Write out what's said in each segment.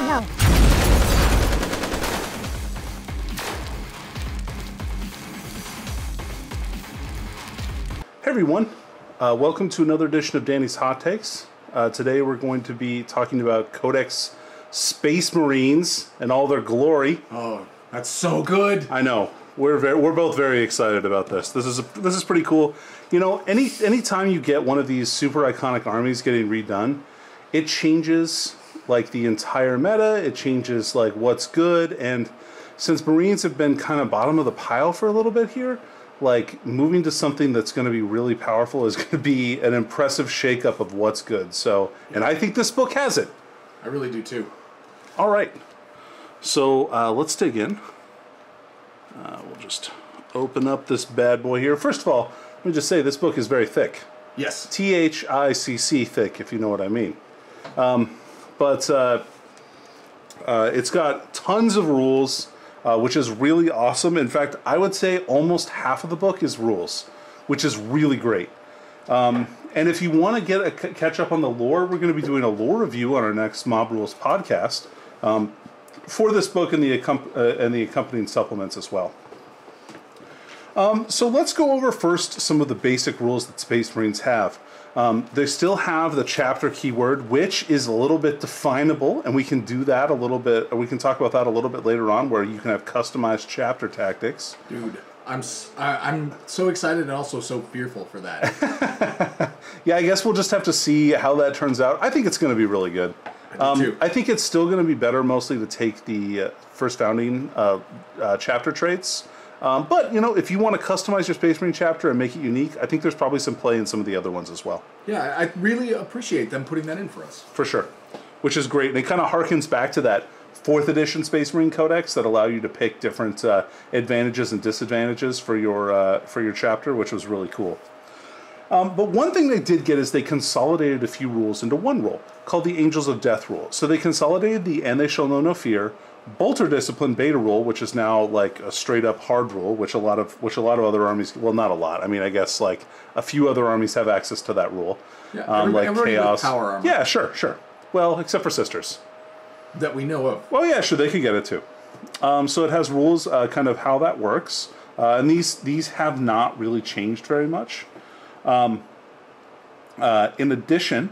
Oh no. Hey everyone, uh, welcome to another edition of Danny's Hot Takes. Uh, today we're going to be talking about Codex Space Marines and all their glory. Oh, that's so good. I know we're very, we're both very excited about this. This is a, this is pretty cool. You know, any anytime you get one of these super iconic armies getting redone, it changes like the entire meta. It changes like what's good, and since Marines have been kind of bottom of the pile for a little bit here, like moving to something that's going to be really powerful is going to be an impressive shakeup of what's good. So, and I think this book has it. I really do too. All right. So uh, let's dig in. Uh, we'll just open up this bad boy here. First of all, let me just say this book is very thick. Yes. T H I C C thick, if you know what I mean. Um, but uh, uh, it's got tons of rules, uh, which is really awesome. In fact, I would say almost half of the book is rules, which is really great. Um, and if you want to get a c- catch up on the lore, we're going to be doing a lore review on our next Mob Rules podcast um, for this book and the accom- uh, and the accompanying supplements as well. Um, so let's go over first some of the basic rules that Space Marines have. Um, they still have the chapter keyword, which is a little bit definable, and we can do that a little bit. Or we can talk about that a little bit later on, where you can have customized chapter tactics. Dude, I'm s- I, am so excited and also so fearful for that. Yeah, I guess we'll just have to see how that turns out. I think it's going to be really good. I do. I think it's still going to be better, mostly to take the uh, first founding uh, uh, chapter traits. Um, but you know, if you want to customize your Space Marine chapter and make it unique, I think there's probably some play in some of the other ones as well. yeah, I really appreciate them putting that in for us. for sure, which is great. And it kind of harkens back to that fourth edition Space Marine Codex that allow you to pick different uh, advantages and disadvantages for your uh, for your chapter, which was really cool. Um, but one thing they did get is they consolidated a few rules into one rule called the Angels of Death rule. So they consolidated the And They Shall Know No Fear, Bolter Discipline Beta rule, which is now like a straight up hard rule, which a lot of which a lot of other armies well not a lot. I mean I guess like a few other armies have access to that rule. Yeah, um, like Chaos. power armor. Yeah, sure, sure. Well, except for Sisters. That we know of. Well, yeah, sure, they could get it too. Um, so it has rules, uh, kind of how that works, uh, and these these have not really changed very much. Um, uh, in addition,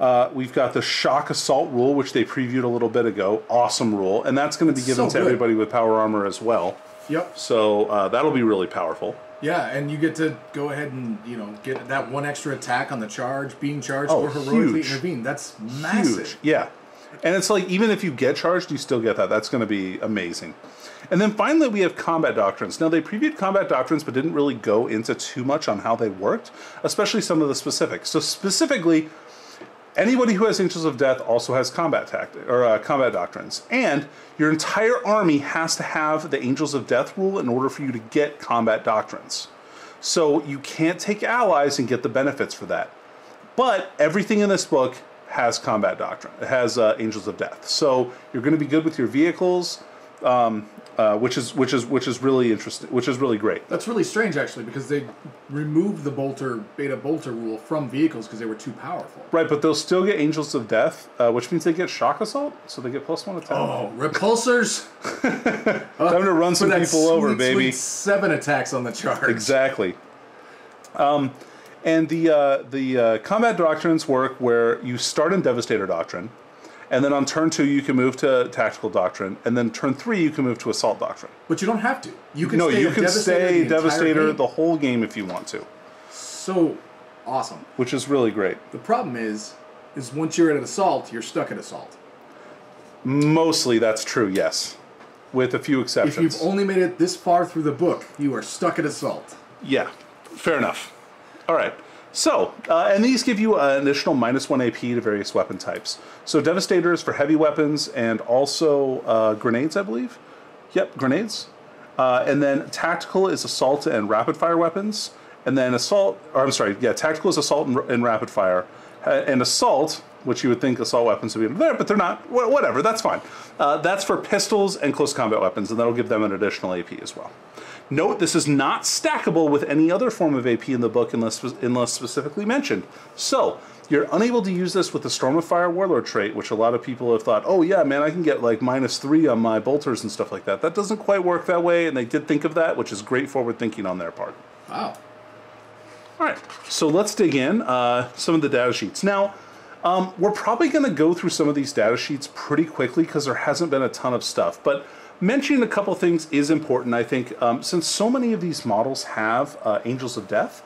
uh, we've got the shock assault rule, which they previewed a little bit ago. Awesome rule, and that's going to be given So to good. everybody with power armor as well. Yep. So uh, that'll be really powerful. Yeah, and you get to go ahead and you know get that one extra attack on the charge, being charged Oh, or heroically huge. intervene. That's massive. Huge. Yeah. And it's like even if you get charged, you still get that. That's going to be amazing. And then finally, we have combat doctrines. Now, they previewed combat doctrines, but didn't really go into too much on how they worked, especially some of the specifics. So, specifically, anybody who has Angels of Death also has combat tactic or uh, combat doctrines, and your entire army has to have the Angels of Death rule in order for you to get combat doctrines. So you can't take allies and get the benefits for that. But everything in this book has combat doctrine. It has uh, Angels of Death. So you're going to be good with your vehicles, um, uh, which is which is which is really interesting. Which is really great. That's really strange actually because they removed the bolter beta bolter rule from vehicles because they were too powerful. Right, but they'll still get Angels of Death, uh, which means they get Shock Assault, so they get plus one attack. Oh, repulsors! Time to run some people over, baby. sweet seven attacks on the charge. Exactly. Um, and the uh, the uh, combat doctrines work where you start in Devastator Doctrine, and then on turn two you can move to Tactical Doctrine, and then turn three you can move to Assault Doctrine. But you don't have to. You can no, stay you can Devastator stay the Devastator game. the whole game if you want to, So awesome. which is really great. The problem is, is once you're at an assault, you're stuck at assault. Mostly that's true, yes, with a few exceptions. If you've only made it this far through the book, you are stuck at assault. Yeah, fair enough. All right. So, uh, and these give you an additional minus one AP to various weapon types. So, Devastators for heavy weapons and also uh, grenades, I believe. Yep, grenades. Uh, and then tactical is assault and rapid fire weapons. And then assault, or I'm sorry, yeah, tactical is assault and, and rapid fire. Uh, and assault which you would think assault weapons would be there, but they're not. Wh- Whatever, that's fine. Uh, that's for pistols and close combat weapons, and that'll give them an additional AP as well. Note this is not stackable with any other form of AP in the book unless unless specifically mentioned. So you're unable to use this with the Storm of Fire Warlord trait, which a lot of people have thought, oh yeah, man, I can get like minus three on my bolters and stuff like that. That doesn't quite work that way, and they did think of that, which is great forward thinking on their part. Wow. All right, so let's dig in uh, some of the data sheets. Now, um, we're probably going to go through some of these data sheets pretty quickly because there hasn't been a ton of stuff. But mentioning a couple things is important, I think, um, since so many of these models have uh, Angels of Death.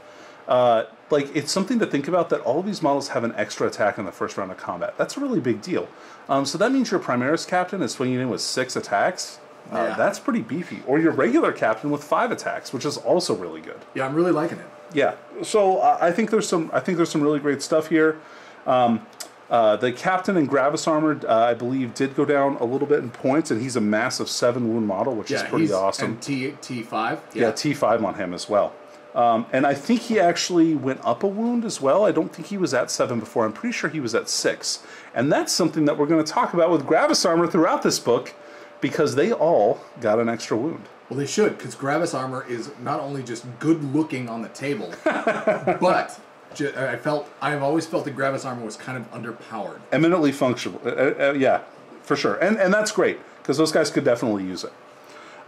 Uh, like it's something to think about that all of these models have an extra attack in the first round of combat. That's a really big deal. Um, so that means your Primaris captain is swinging in with six attacks. Uh, Yeah. That's pretty beefy. Or your regular captain with five attacks, which is also really good. Yeah, I'm really liking it. Yeah. So uh, I think there's some. I think there's some really great stuff here. Um, uh, the captain in Gravis armor, uh, I believe, did go down a little bit in points, and he's a massive seven wound model, which Yeah, is pretty awesome. T T five. yeah, T five on him as well. Um, and I think he actually went up a wound as well. I don't think he was at seven before. I'm pretty sure he was at six. And that's something that we're going to talk about with Gravis armor throughout this book, because they all got an extra wound. Well, they should, because Gravis armor is not only just good looking on the table, but I felt I've always felt that Gravis armor was kind of underpowered. eminently functional. Uh, uh, uh, yeah, for sure, and and that's great because those guys could definitely use it.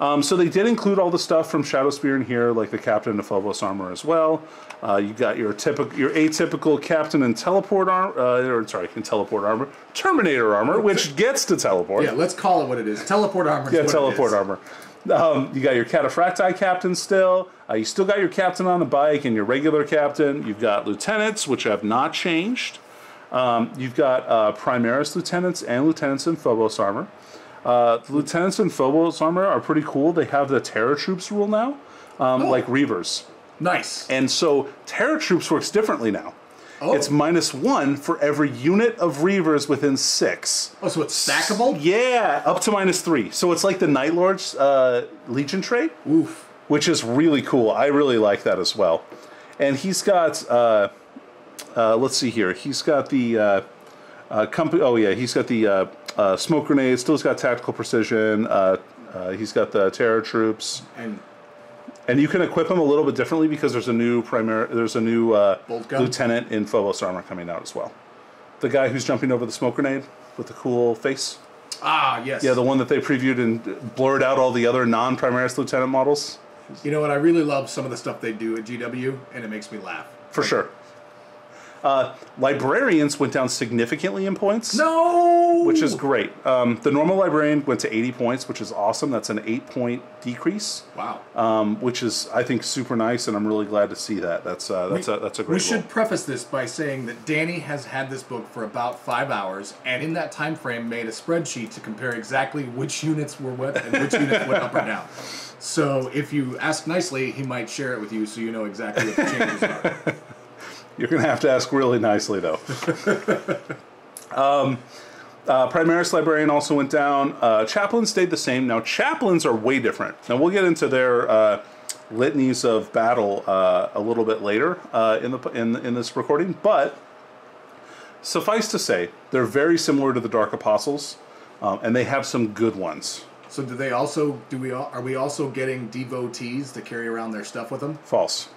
Um, so they did include all the stuff from Shadow Spear in here, like the Captain of Phobos armor as well. Uh, you got your typical, your atypical Captain in teleport armor, uh, or sorry, in teleport armor, Terminator armor, which gets to teleport. Yeah, let's call it what it is. Teleport armor. Yeah, teleport armor. Um, you got your Cataphracti captain still. Uh, you still got your captain on the bike and your regular captain. You've got lieutenants, which have not changed. Um, you've got uh, Primaris lieutenants and lieutenants in Phobos armor. Uh, the lieutenants in Phobos armor are pretty cool. They have the Terror Troops rule now, um, Oh. like Reivers. Nice. And so Terror Troops works differently now. Oh. It's minus one for every unit of Reivers within six. Oh, so it's stackable. Yeah, up to minus three. So it's like the Night Lord's uh, Legion trait, Oof. which is really cool. I really like that as well. And he's got, uh, uh, let's see here. He's got the uh, uh, company. Oh yeah, he's got the uh, uh, smoke grenade. Still's got tactical precision. Uh, uh, he's got the terror troops, And and you can equip him a little bit differently because there's a new primary. There's a new uh, lieutenant in Phobos armor coming out as well. The guy who's jumping over the smoke grenade with the cool face. ah, yes. Yeah, the one that they previewed and blurred out all the other non-Primaris Lieutenant models. You know what? I really love some of the stuff they do at GW, and it makes me laugh. For sure. Uh, librarians went down significantly in points, No. which is great. Um, the normal librarian went to 80 points, which is awesome. That's an eight-point decrease, wow. um, which is, I think, super nice, and I'm really glad to see that. That's uh, that's a that's a great We should role. preface this by saying that Danny has had this book for about five hours, and in that time frame, made a spreadsheet to compare exactly which units were what and which units went up or down. So if you ask nicely, he might share it with you, so you know exactly what the changes are. You're going to have to ask really nicely, though. um, uh, Primaris Librarian also went down. Uh, chaplains stayed the same. Now, chaplains are way different. Now, we'll get into their uh, litanies of battle uh, a little bit later uh, in, the, in, in this recording, but suffice to say, they're very similar to the Dark Apostles, um, and they have some good ones. So do they also do we are we also getting devotees to carry around their stuff with them? False.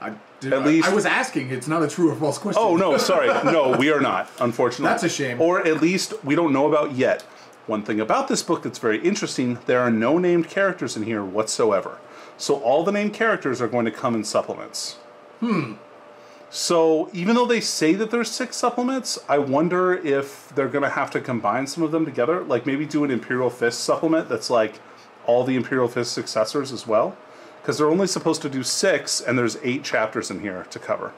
I, did, At I- least- I was asking. It's not a true or false question. Oh no, sorry, no, we are not. Unfortunately, That's a shame. Or at least we don't know about yet. One thing about this book that's very interesting: there are no named characters in here whatsoever. So all the named characters are going to come in supplements. Hmm. So even though they say that there's six supplements, I wonder if they're going to have to combine some of them together. Like maybe do an Imperial Fist supplement that's like all the Imperial Fist successors as well. Because they're only supposed to do six, and there's eight chapters in here to cover.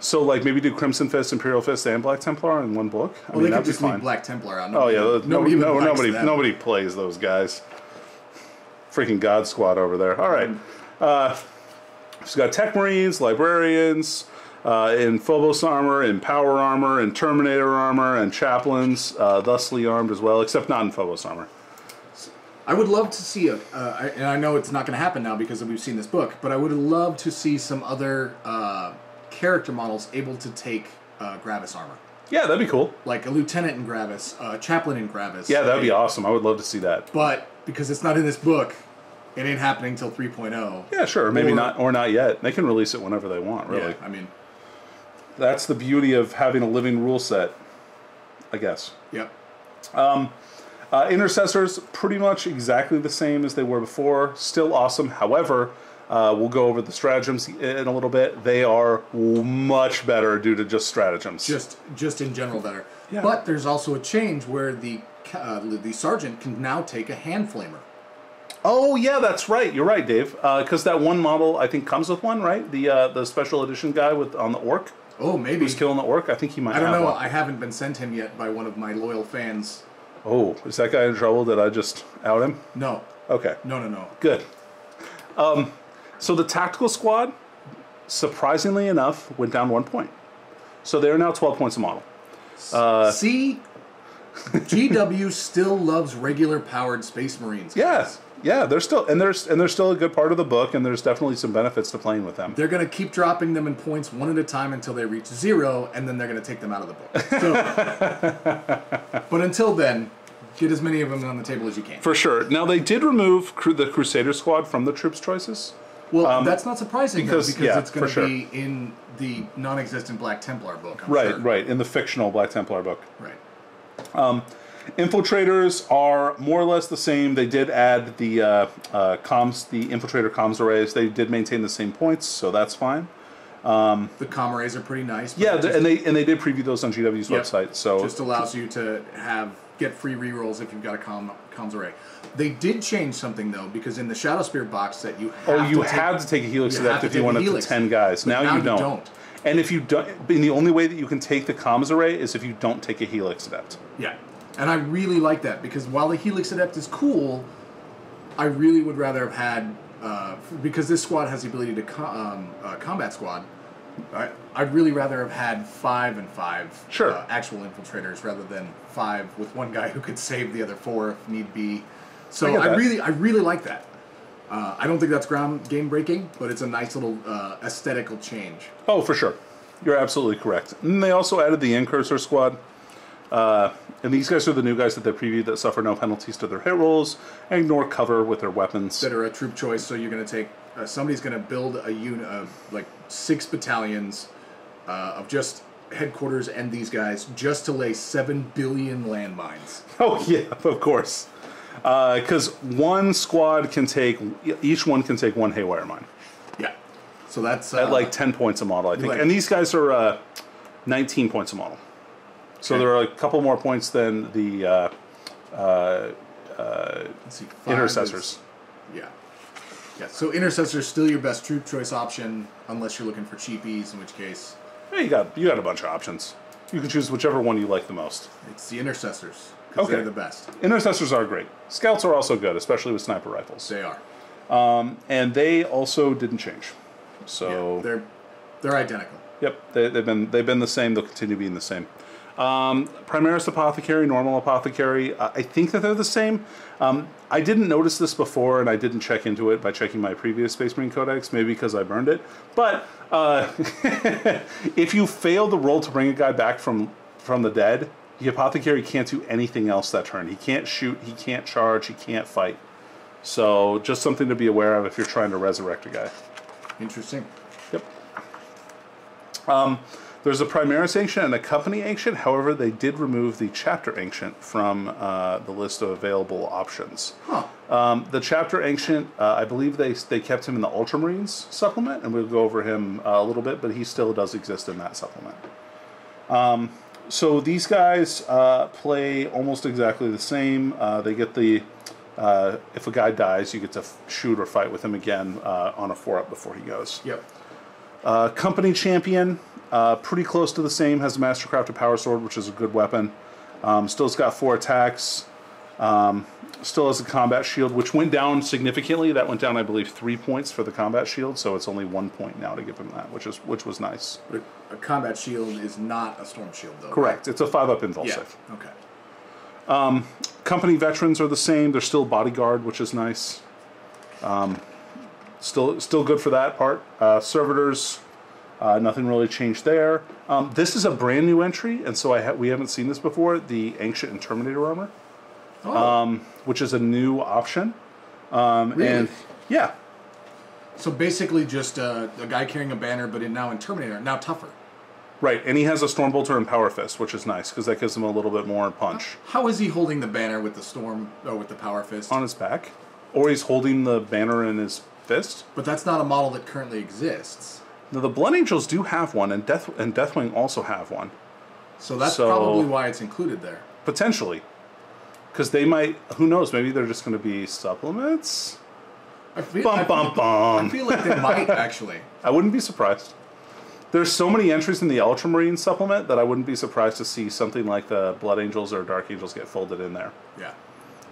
So, like, maybe do Crimson Fist, Imperial Fist, and Black Templar in one book. I Well, mean, they could just leave. Black Templar out. oh yeah, no, nobody even no, nobody, nobody plays those guys. Freaking God Squad over there. All right, uh, so got Tech Marines, Librarians, uh, in Phobos armor, in Power armor, in Terminator armor, and Chaplains, uh, thusly armed as well, except not in Phobos armor. I would love to see a, uh, I- and I know it's not going to happen now because we've seen this book, but I would love to see some other uh, character models able to take uh, Gravis armor. Yeah, that'd be cool. like a lieutenant in Gravis, a chaplain in Gravis. Yeah, that'd be awesome. I would love to see that. But because it's not in this book, it ain't happening till 3.0. Yeah, sure. Maybe Or- not, or not yet. They can release it whenever they want. Really, Yeah, I mean, that's the beauty of having a living rule set. I guess. yep. Uh, intercessors, pretty much exactly the same as they were before. Still awesome. However, uh, we'll go over the stratagems in a little bit. They are much better due to just stratagems. Just just in general better. Yeah. But there's also a change where the uh, the sergeant can now take a hand flamer. oh yeah, that's right. You're right, Dave. Because that one model, I think, comes with one, right? The uh, the special edition guy with on the orc Oh, maybe. who's killing the orc. I think he might. I don't know. One. I haven't been sent him yet by one of my loyal fans. Oh, is that guy in trouble? Did I just out him? No, Okay. no, no, no. Good. Um, so the tactical squad, surprisingly enough, went down one point. So they're now 12 points a model. Uh, See, GW still loves regular powered Space Marines. Yeah, guys. Yeah, they're still and there's and they're still a good part of the book, and there's definitely some benefits to playing with them. They're going to keep dropping them in points one at a time until they reach zero, and then they're going to take them out of the book. So, but until then, get as many of them on the table as you can. For sure. Now they did remove cru- the Crusader squad from the troops choices. Well, um, that's not surprising though, because- because yeah, it's going to sure. be in the non-existent Black Templar book. I'm Right, sure. right. In the fictional Black Templar book. right. Um, Infiltrators are more or less the same. They did add the uh, uh, comms, the infiltrator comms arrays. They did maintain the same points, so that's fine. The com arrays are pretty nice. Yeah, th- and they and they did preview those on GW's Yep. website. So just allows you to have get free rerolls if you've got a com, comms array. They did change something though because in the Shadow Spear box set you have oh, you to take- had to take a helix you adept have to if you take wanted to ten guys. Now, now you you don't. don't. And if you don't, and the only way that you can take the comms array is if you don't take a helix adept. Yeah, and I really like that because while the Helix Adept is cool, I really would rather have had uh, because this squad has the ability to co- um, uh, combat squad. I, I'd really rather have had five and five Sure. uh, actual infiltrators rather than five with one guy who could save the other four if need be. So I I, really, I really like that. Uh, I don't think that's ground game breaking, but it's a nice little uh, aesthetical change. Oh, for sure. You're absolutely correct. And they also added the Incursor squad. Uh, and these guys are the new guys that they previewed that suffer no penalties to their hit rolls and ignore cover with their weapons. that are a troop choice. So you're going to take uh, somebody's going to build a unit of like six battalions uh, of just headquarters and these guys just to lay seven billion landmines. Oh, yeah, of course. Because one squad can take, each one can take one Haywire mine Yeah. So that's uh, at like 10 points a model, I think. like- and these guys are uh, 19 points a model. So Okay. there are a couple more points than the uh, uh, uh let's see, intercessors. is- yeah. Yeah. So intercessors still your best troop choice option unless you're looking for cheapies, in which case Yeah, you got you got a bunch of options. You can choose whichever one you like the most. it's the intercessors because Okay. they're the best. Intercessors are great. Scouts are also good, especially with sniper rifles. They are. Um, and they also didn't change. So Yeah, they're they're identical. Yep, they, they've been they've been the same. They'll continue being the same. Um, Primaris Apothecary, Normal Apothecary. Uh, I think that they're the same. Um, I didn't notice this before, and I didn't check into it by checking my previous Space Marine Codex, maybe because I burned it. But uh, if you fail the roll to bring a guy back from from the dead, the Apothecary can't do anything else that turn. He can't shoot. He can't charge. He can't fight. So just something to be aware of if you're trying to resurrect a guy. Interesting. Yep. Um, there's a Primaris Ancient and a Company Ancient. However, they did remove the Chapter Ancient from uh, the list of available options. Huh. Um, the Chapter Ancient, uh, I believe they they kept him in the Ultramarines supplement, and we'll go over him uh, a little bit, but he still does exist in that supplement. Um, so these guys uh, play almost exactly the same. Uh, they get the uh, if a guy dies, you get to shoot or fight with him again uh, on a four up before he goes. Yep. Uh, Company Champion, uh, pretty close to the same, has a Mastercrafted Power Sword, which is a good weapon. Um, still's got four attacks. Um, still has a combat shield, which went down significantly. That went down, I believe, three points for the combat shield, so it's only one point now to give him that, which is which was nice. But a, combat shield is not a storm shield, though. Correct. It's a five up invul Yeah. Okay. Company veterans are the same. They're still bodyguard, which is nice. Um, still, still good for that part. Uh, servitors, Uh, nothing really changed there. Um, this is a brand new entry, and so I ha- we haven't seen this before. The Ancient and Terminator armor, Oh, um, which is a new option. Um, Really? And yeah, so basically just uh, a guy carrying a banner, but in now in Terminator, now tougher. right. And he has a Stormbolter and Power Fist, which is nice because that gives him a little bit more punch How is he holding the banner with the storm or with the power fist? on his back, or he's holding the banner in his fist. But that's not a model that currently exists. Now, the Blood Angels do have one, and Death and Deathwing also have one. So that's So- probably why it's included there. Potentially. Because they might, who knows, maybe they're just going to be supplements? I feel, Bum, I bum, bum. I feel like they might actually. I wouldn't be surprised. There's so many entries in the Ultramarine supplement that I wouldn't be surprised to see something like the Blood Angels or Dark Angels get folded in there. Yeah.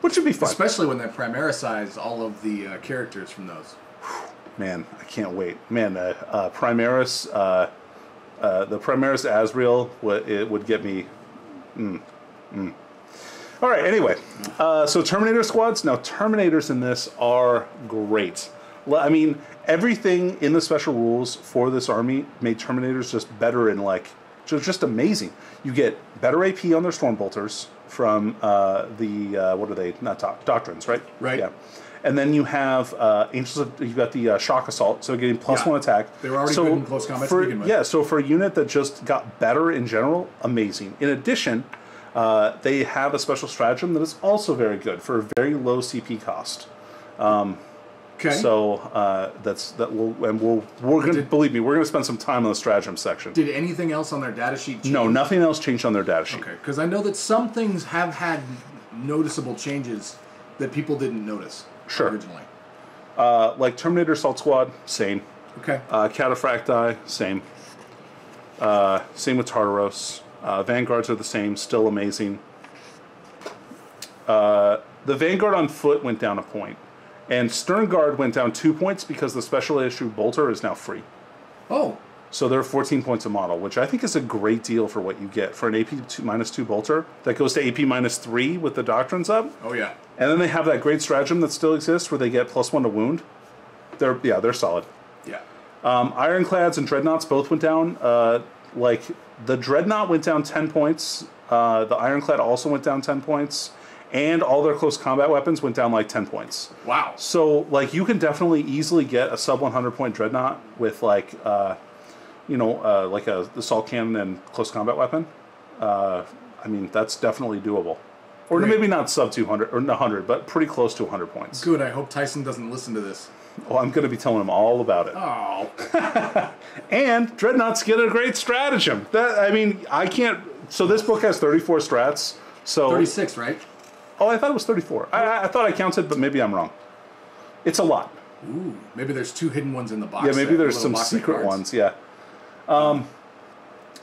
Which would be fun. Especially when they primaricize all of the uh, characters from those. Man, I can't wait. Man, uh, uh, Primaris, uh, uh, the Primaris Azrael, would, it would get me. Mm, mm. All right, anyway. Uh, so, Terminator squads. Now, Terminators in this are great. I mean, everything in the special rules for this army made Terminators just better and like, just, just amazing. You get better AP on their Stormbolters from uh, the, uh, what are they? Not doc- Doctrines, right? Right. Yeah. And then you have uh, Angels of you got the uh, shock assault, so getting plus Yeah. one attack. They were already so good in close combat to For, begin with. Yeah, so for a unit that just got better in general, amazing. In addition, uh, they have a special stratagem that is also very good for a very low CP cost. Okay. So uh, that's that will and we'll we're gonna Did- believe me we're gonna spend some time on the stratagem section. Did anything else on their data sheet change? no, nothing else changed on their data sheet. Okay, because I know that some things have had noticeable changes that people didn't notice Sure. originally. Uh, like Terminator Assault Squad, same. Okay. Uh, Cataphracti, same. Uh, same with Tartaros. Uh, Vanguards are the same, still amazing. Uh, the Vanguard on foot went down a point, and Sternguard went down two points because the special issue Bolter is now free. oh, So they're 14 points a model, which I think is a great deal for what you get for an AP two, minus two Bolter that goes to AP minus three with the Doctrines up. oh yeah. And then they have that great stratagem that still exists where they get plus one to wound. They're yeah, they're solid. Yeah. Um, Ironclads and Dreadnoughts both went down. Uh, like the Dreadnought went down ten points. Uh, the Ironclad also went down ten points, and all their close combat weapons went down like ten points. Wow. So like you can definitely easily get a sub one hundred point Dreadnought with like uh, you know uh, like a assault cannon and close combat weapon. Uh, I mean that's definitely doable. Or Great. maybe not sub 200 or 100, but pretty close to 100 points. Good. I hope Tyson doesn't listen to this. Oh, I'm going to be telling him all about it. Oh. And dreadnoughts get a great stratagem. That I mean, I can't. So this book has 34 strats. So 36, right? oh, I thought it was 34. I- I, thought I counted, but maybe I'm wrong. It's a lot. Ooh. Maybe there's two hidden ones in the box. Yeah, maybe set, there's some secret ones. Yeah. Um,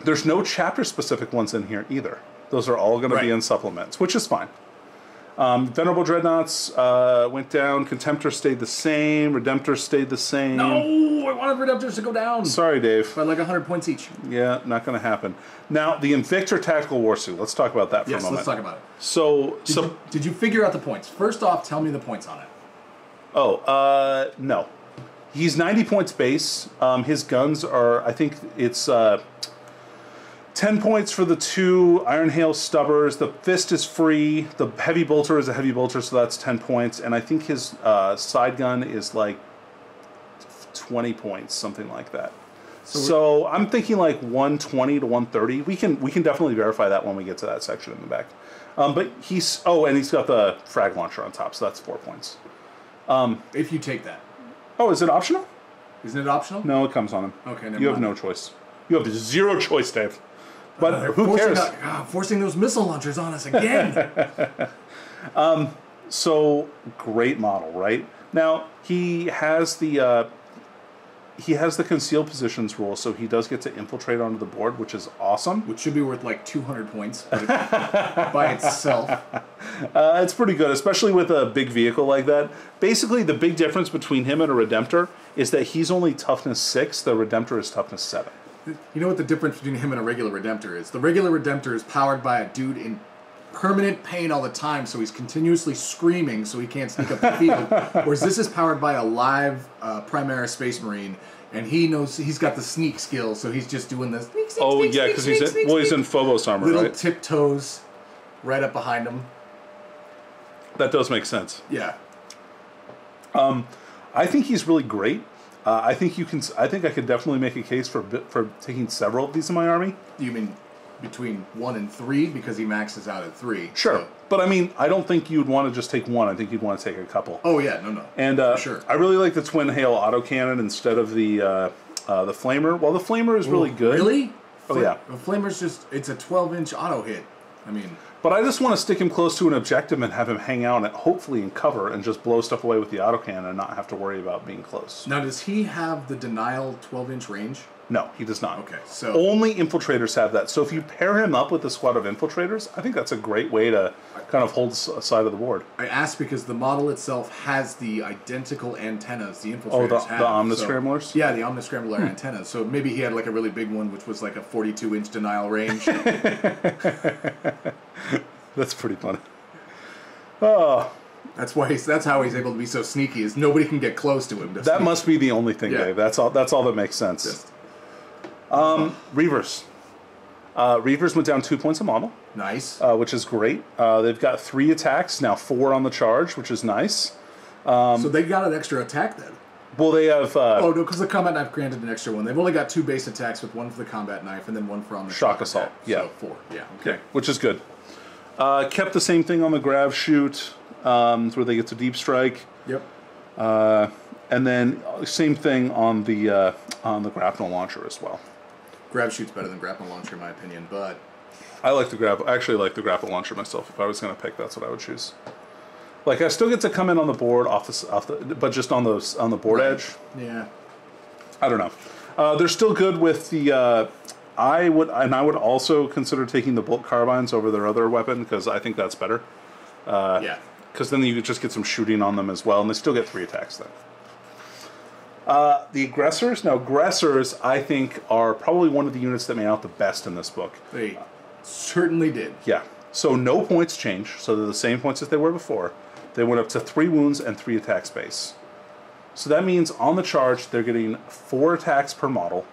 there's no chapter specific ones in here either. Those are all going to be in supplements, which is fine. Um, Venerable Dreadnoughts uh, went down. Contemptor stayed the same. Redemptor stayed the same. No, I wanted Redemptors to go down Sorry, Dave. by like 100 points each. Yeah, not going to happen. Now, the Invictor Tactical Warsuit. Let's talk about that for Yes, a moment. let's talk about it. So, Did, so you, did you figure out the points? First off, tell me the points on it. oh, uh, no, he's ninety points base. Um, his guns are, I think it's uh, ten points for the two Iron Hail Stubbers. The fist is free. The heavy bolter is a heavy bolter, so that's ten points. And I think his uh, side gun is like twenty points, something like that. So, I'm thinking like 120 to 130. We can we can definitely verify that when we get to that section in the back. Um, but he's oh, and he's got the frag launcher on top, so that's four points. If you take that. Oh, is it optional? Isn't it optional? No, it comes on him. Okay, never You have mind. no choice. You have zero choice, Dave. But They're who forcing cares? ah, forcing those missile launchers on us again. So great model, right? Now he has the uh, he has the concealed positions rule, so he does get to infiltrate onto the board, which is awesome. which should be worth like 200 points by itself. Uh, it's pretty good, especially with a big vehicle like that. Basically, the big difference between him and a Redemptor is that he's only toughness six. The Redemptor is toughness seven. You know what the difference between him and a regular Redemptor is? The regular Redemptor is powered by a dude in permanent pain all the time, so he's continuously screaming so he can't sneak up the field. Whereas this is powered by a live uh, Primera Space Marine and he knows he's got the sneak skill, so he's just doing this. Sneak, sneak, Oh sneak, yeah, because he's in, well he's in Phobos armor, little right? tiptoes, right up behind him. that does make sense. Yeah, Um, I think he's really great. Uh, I think you can. I think I could definitely make a case for for taking several of these in my army. you mean between one and three because he maxes out at three. Sure, so- but I mean, I don't think you'd want to just take one. I think you'd want to take a couple. Oh yeah, no, no. And uh, sure. I really like the twin hail autocannon instead of the uh, uh, the flamer. Well, the flamer is really good. Really? Oh, yeah. The flamer's just it's a 12 inch auto hit. I mean, But I just want to stick him close to an objective and have him hang out, and hopefully in cover, and just blow stuff away with the autocannon and not have to worry about being close. now does he have the denial 12 inch range? No, he does not. Okay, so- only infiltrators have that. So if you pair him up with a squad of infiltrators, I think that's a great way to kind of hold a side of the board. I asked because the model itself has the identical antennas the infiltrators Oh, the- have. the Omniscramblers? Hmm. yeah, the Omniscrambler antennas. So maybe he had like a really big one, which was like a 42 inch denial range. That's pretty funny. Oh. That's why he's that's how he's able to be so sneaky. Is nobody can get close to him. That sneak. must be the only thing, Yeah. Dave. That's all. That's all that makes sense. Just Reivers. Uh, Reivers went down two points a model, nice. uh, which is great. Uh, they've got three attacks now, four on the charge, which is nice. so they got an extra attack then. Well, they have uh, Oh no, because the combat knife granted an extra one. They've only got two base attacks with one for the combat knife and then one for on the Shock assault, attack. yeah. so four. Yeah, okay. which is good. Uh, kept the same thing on the grav chute, um, where they get to deep strike, Yep. and then uh, same thing on the uh, on the grapnel launcher as well. Grav chute's better than grapple launcher in my opinion, but I like the grab. I actually like the grapple launcher myself. If I was going to pick, that's what I would choose. Like I still get to come in on the board off the off the, but just on those on the board edge. yeah. I don't know. Uh, they're still good with the. Uh, I would and I would also consider taking the bolt carbines over their other weapon because I think that's better. yeah. Because then you could just get some shooting on them as well, and they still get three attacks then. Uh, the aggressors. Now, aggressors, I think, are probably one of the units that made out the best in this book. They certainly did. Yeah. So no points change. So they're the same points as they were before. They went up to three wounds and three attack space. So that means on the charge they're getting four attacks per model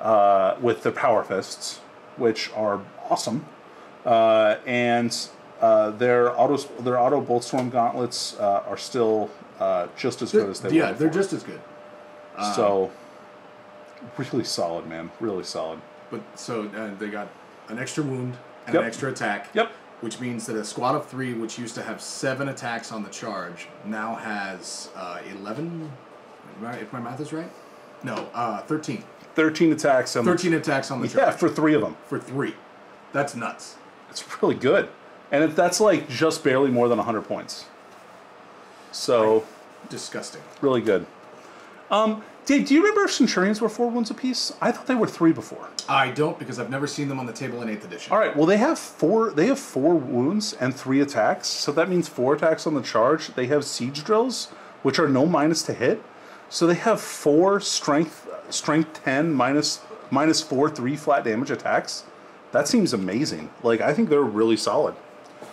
uh, with their power fists, which are awesome. Uh, and uh, their auto their auto bolt storm gauntlets uh, are still uh, just as good as they yeah, were. Yeah, they're just as good. So really solid, man. Really solid. But so uh, they got an extra wound and Yep. an extra attack. Yep. Which means that a squad of three, which used to have seven attacks on the charge, now has uh, eleven. If my math is right. No, uh, thirteen. Thirteen attacks and Thirteen attacks on the yeah charge Yeah, for three of them. for three. That's nuts. It's really good, and it, that's like just barely more than hundred points. So Disgusting. really good. Um, Dave, do you remember if Centurions were four wounds apiece? I thought they were three before. I don't because I've never seen them on the table in eighth edition. All right, well they have four. They have four wounds and three attacks, so that means four attacks on the charge. They have siege drills, which are no minus to hit, so they have four strength strength ten minus minus four three flat damage attacks. That seems amazing. Like I think they're really solid.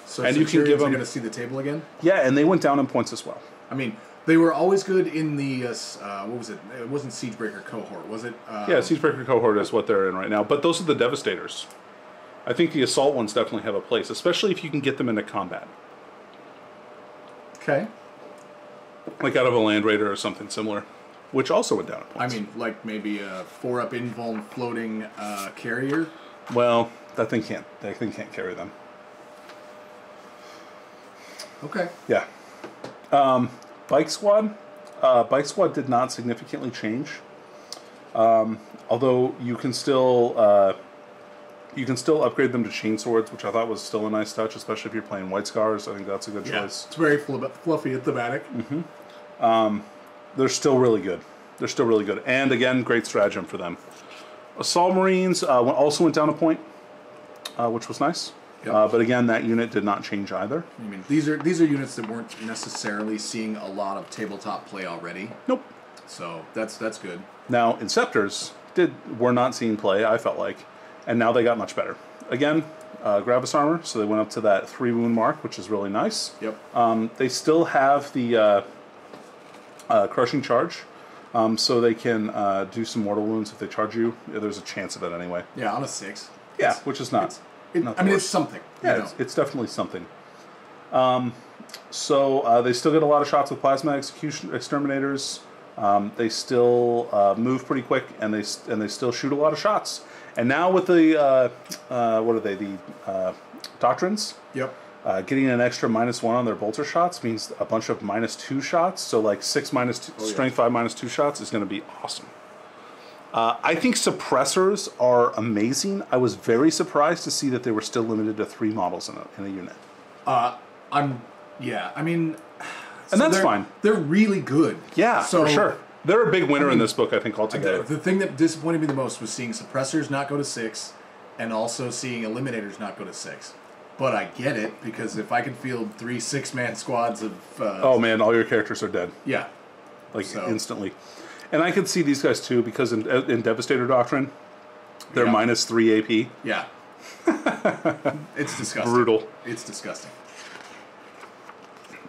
So And you can give Centurions are them- going to see the table again. Yeah, and they went down in points as well. I mean, they were always good in the uh, uh, what was it? It wasn't Siegebreaker cohort, was it? Uh, Yeah, Siegebreaker cohort is what they're in right now. But those are the Devastators. I think the assault ones definitely have a place, especially if you can get them into combat, Okay. like out of a Land Raider or something similar, which also went down in I mean, like maybe a four up invuln floating uh, carrier. well, that thing can't. That thing can't carry them. Okay. Yeah. Um, Bike Squad. Uh, Bike Squad did not significantly change. Um, although you can still uh, you can still upgrade them to chain swords, which I thought was still a nice touch, especially if you're playing White Scars. I think that's a good Yeah. choice. It's very fl- fluffy and thematic. they're still really good. They're still really good, and again, great stratagem for them. Assault Marines uh, went- also went down a point, uh, which was nice. Yep. Uh, but again, that unit did not change either. I mean, these are these are units that weren't necessarily seeing a lot of tabletop play already. Nope. So that's that's good. Now, Inceptors did were not seeing play. I felt like, and now they got much better. Again, uh, Gravis armor, so they went up to that three wound mark, which is really nice. Yep. Um, they still have the uh, uh, crushing charge, um, so they can uh, do some mortal wounds if they charge you. There's a chance of it anyway. Yeah, on a six. Yeah, It's- which is not. It- I mean, it's something. Yeah, it's, it's definitely something. Um, so uh, they still get a lot of shots with plasma execution exterminators. Um, they still uh, move pretty quick, and they s- and they still shoot a lot of shots. And now with the uh, uh, what are they? The uh, doctrines. Yep. Uh, getting an extra minus one on their bolter shots means a bunch of minus two shots. So like six minus two, Oh, yeah. strength five minus two shots is going to be awesome. Uh, I think suppressors are amazing. I was very surprised to see that they were still limited to three models in a, in a unit. Uh, I'm. Yeah. I mean. And that's they're- fine. They're really good. Yeah, So for sure. They're a big winner in mean, this book, I think, altogether. The, the thing that disappointed me the most was seeing suppressors not go to six, and also seeing eliminators not go to six. But I get it because if I could field three six-man squads of. Uh, oh man, all your characters are dead, Yeah. like So- instantly. And I could see these guys too because in, in Devastator Doctrine, they're Yeah. minus three AP. Yeah. it's disgusting. Brutal. It's disgusting.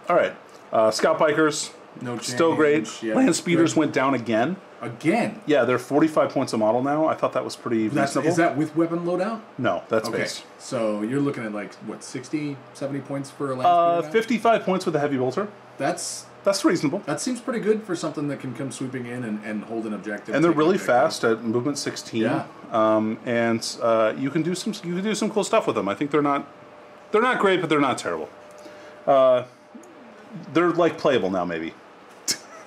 All right, uh, Scout Bikers, No still great. yeah. Land Speeders Great. went down again. Again. Yeah, they're 45 points a model now. I thought that was pretty That's, reasonable. is that with weapon loadout? no, that's Okay. So you're looking at like, what, 60, 70 points for a land Uh, speeder now? 55 points with a heavy bolter. That's That's reasonable. That seems pretty good for something that can come sweeping in and, and hold an objective. And they're really fast at movement 16. Yeah. Um, and uh, you can do some you can do some cool stuff with them. I think they're not they're not great, but they're not terrible. Uh, they're like playable now, maybe.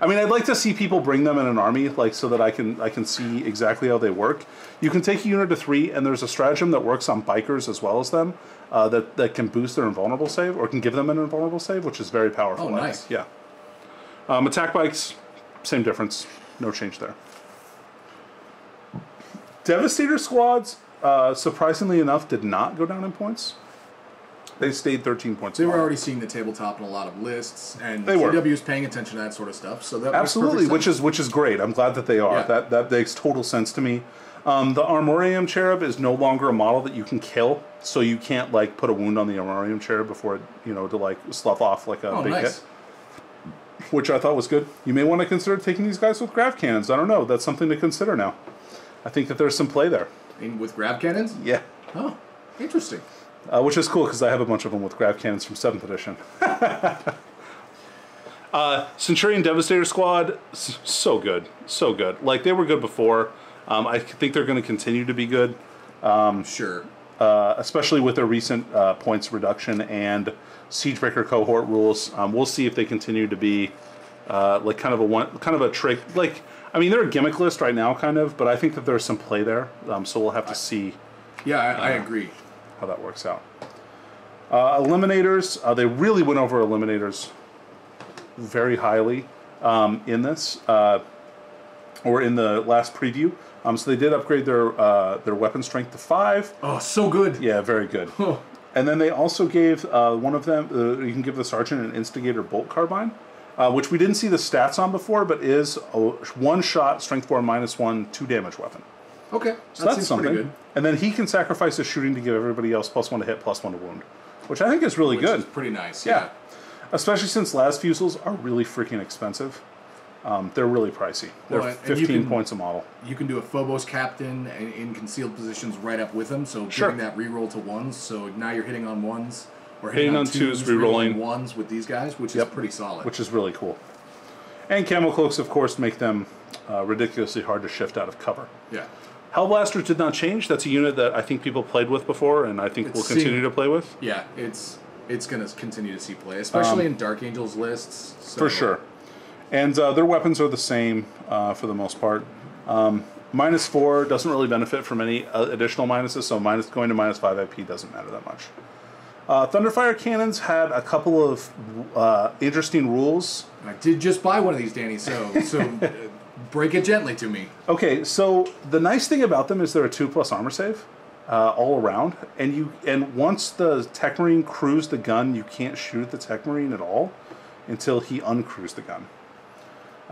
I mean, I'd like to see people bring them in an army, like so that I can I can see exactly how they work. You can take a unit to three, and there's a stratagem that works on bikers as well as them uh, that that can boost their invulnerable save or can give them an invulnerable save, which is very powerful. Oh, nice. Yeah. Um, attack bikes, same difference, no change there. Devastator squads, uh, surprisingly enough, did not go down in points. They stayed 13 points. They were already seeing the tabletop in a lot of lists, and They were. Is paying attention to that sort of stuff. So that Absolutely, which is is which is great. I'm glad that they are. Yeah. That that makes total sense to me. Um, the Armorium Cherub is no longer a model that you can kill, so you can't like put a wound on the Armorium Cherub before it, you know, to like slough off like a oh big nice. hit, which I thought was good. You may want to consider taking these guys with grav cannons. I don't know. That's something to consider now. I think that there's some play there. In, with grav cannons. Yeah. Oh, interesting. Uh, which is cool because I have a bunch of them with grav cannons from 7th edition. uh, Centurion Devastator Squad, so good. So good. Like, they were good before. Um, I think they're going to continue to be good, Sure. uh, especially with their recent uh, points reduction and Siegebreaker cohort rules. Um, we'll see if they continue to be uh, like kind of a one, kind of a trick. Like, I mean, they're a gimmick list right now, kind of, but I think that there's some play there. Um, so we'll have to see Yeah, I, I Uh, agree. how that works out. Uh, eliminators, uh, they really went over eliminators very highly um, in this, uh, or in the last preview. Um, so they did upgrade their uh, their weapon strength to five. Oh, so good. Yeah, very good. Oh, And then they also gave uh, one of them. Uh, you can give the sergeant an instigator bolt carbine, uh, which we didn't see the stats on before, but is a one shot strength four minus one two damage weapon. okay. So that that's seems something. pretty good. And then he can sacrifice his shooting to give everybody else plus one to hit, plus one to wound, which I think is really Which good. is pretty nice. yeah. Yeah. especially since las fusils are really freaking expensive. Um, they're really pricey. They're Well, 15 can- points a model. You can do a Phobos captain in, in concealed positions right up with them, so Sure. giving that reroll to ones. So now you're hitting on ones or Hitting on twos, rerolling. ones with these guys, which Yep. is pretty solid. which is really cool. And camo cloaks, of course, make them uh, ridiculously hard to shift out of cover. yeah. Hellblasters did not change. That's a unit that I think people played with before, and I think It's will continue seen- to play with Yeah, it's it's gonna continue to see play, especially in Dark Angels lists. So. Um, for sure. And uh, their weapons are the same uh, for the most part. Um, minus four doesn't really benefit from any uh, additional minuses, so minus going to minus five IP doesn't matter that much. Uh, Thunderfire cannons had a couple of uh, interesting rules. I did just buy one of these, Danny. So so break it gently to me. Okay, so the nice thing about them is they're a two plus armor save uh, all around, and you and once the Tech Marine crews the gun, you can't shoot at the Tech Marine at all until he uncrews the gun.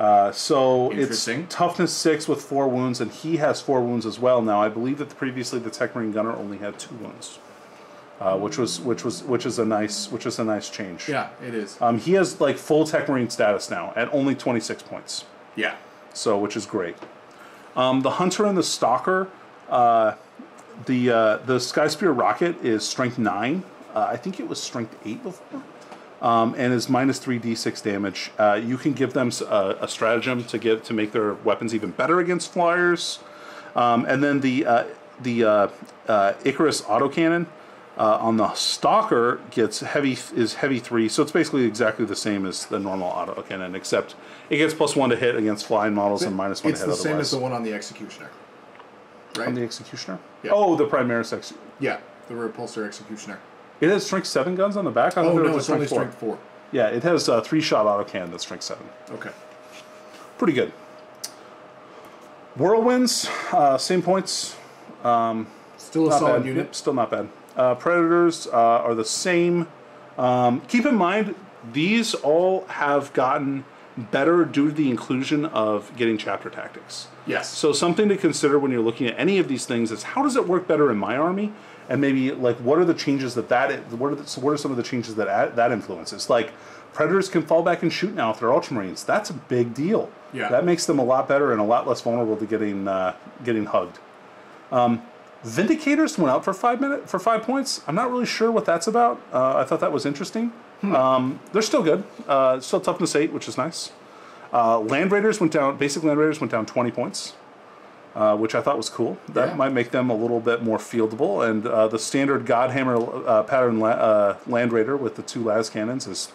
Uh, so it's toughness six with four wounds, and he has four wounds as well. Now I believe that previously the Tech Marine gunner only had two wounds, uh, which was which was which is a nice which is a nice change. Yeah, it is. Um, he has like full Tech Marine status now at only 26 points. Yeah. so which is great. Um, the hunter and the stalker, uh, the uh, the sky spear rocket is strength nine. Uh, I think it was strength eight before, um, and is minus three d six damage. Uh, you can give them a stratagem to give to make their weapons even better against flyers. Um, and then the uh, the uh, uh, Icarus autocannon uh, on the Stalker gets heavy is heavy three, so it's basically exactly the same as the normal autocannon, except it gets plus one to hit against flying models and minus one It's to the hit same otherwise. as the one on the Executioner. Right? on the Executioner. Yeah. Oh, the Primaris Ex. yeah, the Repulsor Executioner. It has strength seven guns on the back. I Oh, no, it's only strength strength four. Yeah, it has a three shot autocannon that's strength seven. Okay. Pretty good. Whirlwinds, uh, same points. Still a solid bad. unit. Still not bad. Uh, Predators uh, are the same. Um, keep in mind, these all have gotten better due to the inclusion of getting chapter tactics. Yes. So something to consider when you're looking at any of these things is how does it work better in my army, and maybe like what are the changes that that what are the, what are some of the changes that that influences? Like predators can fall back and shoot now if they're ultramarines. That's a big deal. Yeah. That makes them a lot better and a lot less vulnerable to getting uh, getting hugged. Um, Vindicators went out for five minute for five points. I'm not really sure what that's about. Uh, I thought that was interesting. Um, they're still good. Uh, still toughness eight, which is nice. Uh, Land Raiders went down. Basic Land Raiders went down 20 points, uh, which I thought was cool. That Yeah. might make them a little bit more fieldable. And uh, the standard Godhammer uh, pattern la- uh, Land Raider with the two las cannons is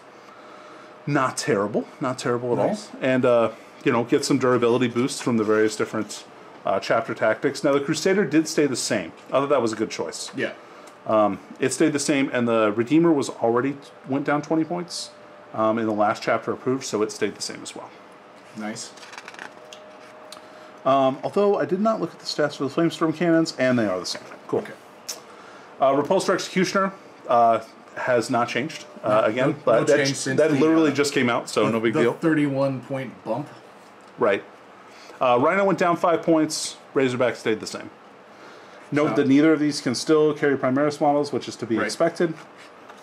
not terrible. Not terrible at Nice. all. And uh, you know, get some durability boosts from the various different uh, chapter tactics. Now the Crusader did stay the same. I thought that was a good choice. Yeah. It stayed the same, and the Redeemer was already went down 20 points um, in the last chapter approved, so it stayed the same as well. Nice. Um, although I did not look at the stats for the Flamestorm cannons, and they are the same. Cool. Okay. Uh, Repulsor Executioner uh, has not changed. Uh, again, no but that, change since that the, literally uh, just came out, so no big the deal. 31 point bump. Right. Uh, Rhino went down five points. Razorback stayed the same. Note that neither of these can still carry Primaris models, which is to be Right. expected.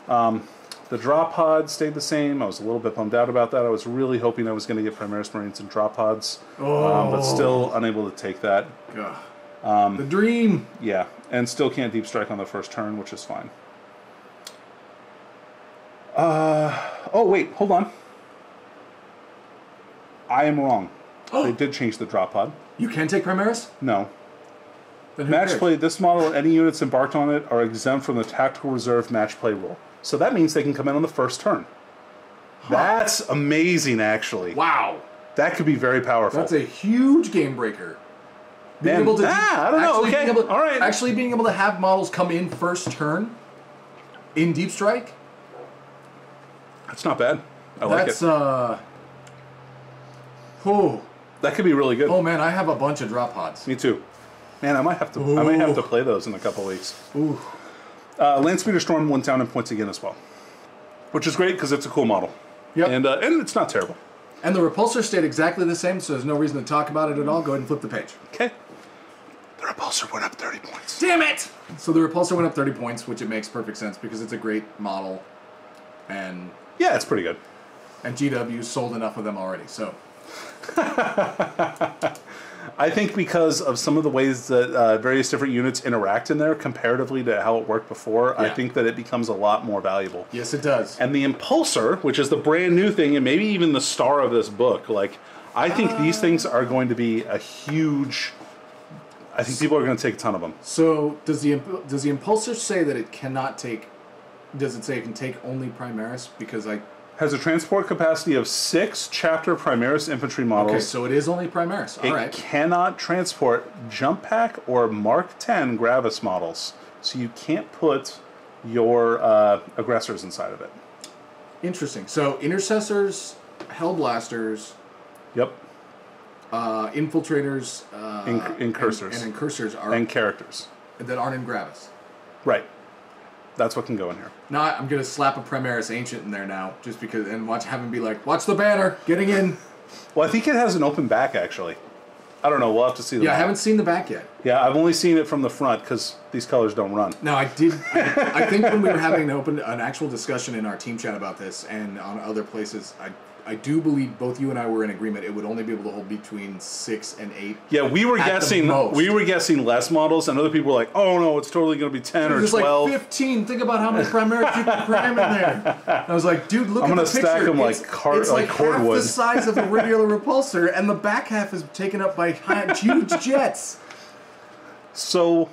Um, the drop pod stayed the same. I was a little bit bummed out about that. I was really hoping I was going to get Primaris Marines and drop pods, um, but still unable to take that. Um, the dream. Yeah, and still can't deep strike on the first turn, which is fine. Uh, oh, wait, hold on. I am wrong. they did change the drop pod. You can take Primaris? No. Match cares? play, this model and any units embarked on it are exempt from the tactical reserve match play rule. So that means they can come in on the first turn. That's amazing, actually. Wow. That could be very powerful. That's a huge game breaker. Being Man, able to ah, I don't know, actually okay, being able- all right. Actually being able to have models come in first turn in Deep Strike, That's not bad. I like that's it. uh Oh, that could be really good. oh man, I have a bunch of drop pods. Me too. Man, I might have to. I might have to play those in a couple weeks. Ooh. Uh, Landspeeder Storm went down in points again as well, which is great because it's a cool model. Yep. And uh, and it's not terrible. And the repulsor stayed exactly the same, so there's no reason to talk about it at all. Go ahead and flip the page. Okay. The repulsor went up 30 points. Damn it! So the repulsor went up 30 points, which it makes perfect sense because it's a great model, and Yeah, it's pretty good. and GW sold enough of them already. So I think because of some of the ways that uh, various different units interact in there comparatively to how it worked before, I think that it becomes a lot more valuable. yes, it does. And the Impulsor, which is the brand new thing, and maybe even the star of this book, like I think these things are going to be a huge. I think people are going to take a ton of them. So does the does the impulsor say that it cannot take? Does it say it can take only Primaris? Because I Has a transport capacity of six chapter Primaris infantry models. okay, so it is only Primaris. All it right. cannot transport jump pack or Mark 10 Gravis models, so you can't put your uh, aggressors inside of it. Interesting. So intercessors, hellblasters, Yep, uh, infiltrators, uh, Inc- incursors. and, and incursors are and characters. that aren't in Gravis. Right, that's what can go in here. Now I'm gonna slap a Primaris Ancient in there now, just because, and watch have him be like, "Watch the banner, getting in." Well, I think it has an open back actually. I don't know. We'll have to see. The Yeah, I haven't seen the back yet. Yeah, I've only seen it from the front because these colors don't run. No, I did. I, I think when we were having an open, an actual discussion in our team chat about this, and on other places, I, I do believe both you and I were in agreement. It would only be able to hold between six and eight. Yeah, we were guessing we were guessing less models, and other people were like, "Oh no, it's totally going to be ten or There's 12. like 15. Think about how many Primaris you can cram in there. I was like, dude, look I'm the picture. stack 'em like It's- car- it's like like, half cordwood. the size of a regular repulsor, and the back half is taken up by huge jets. So,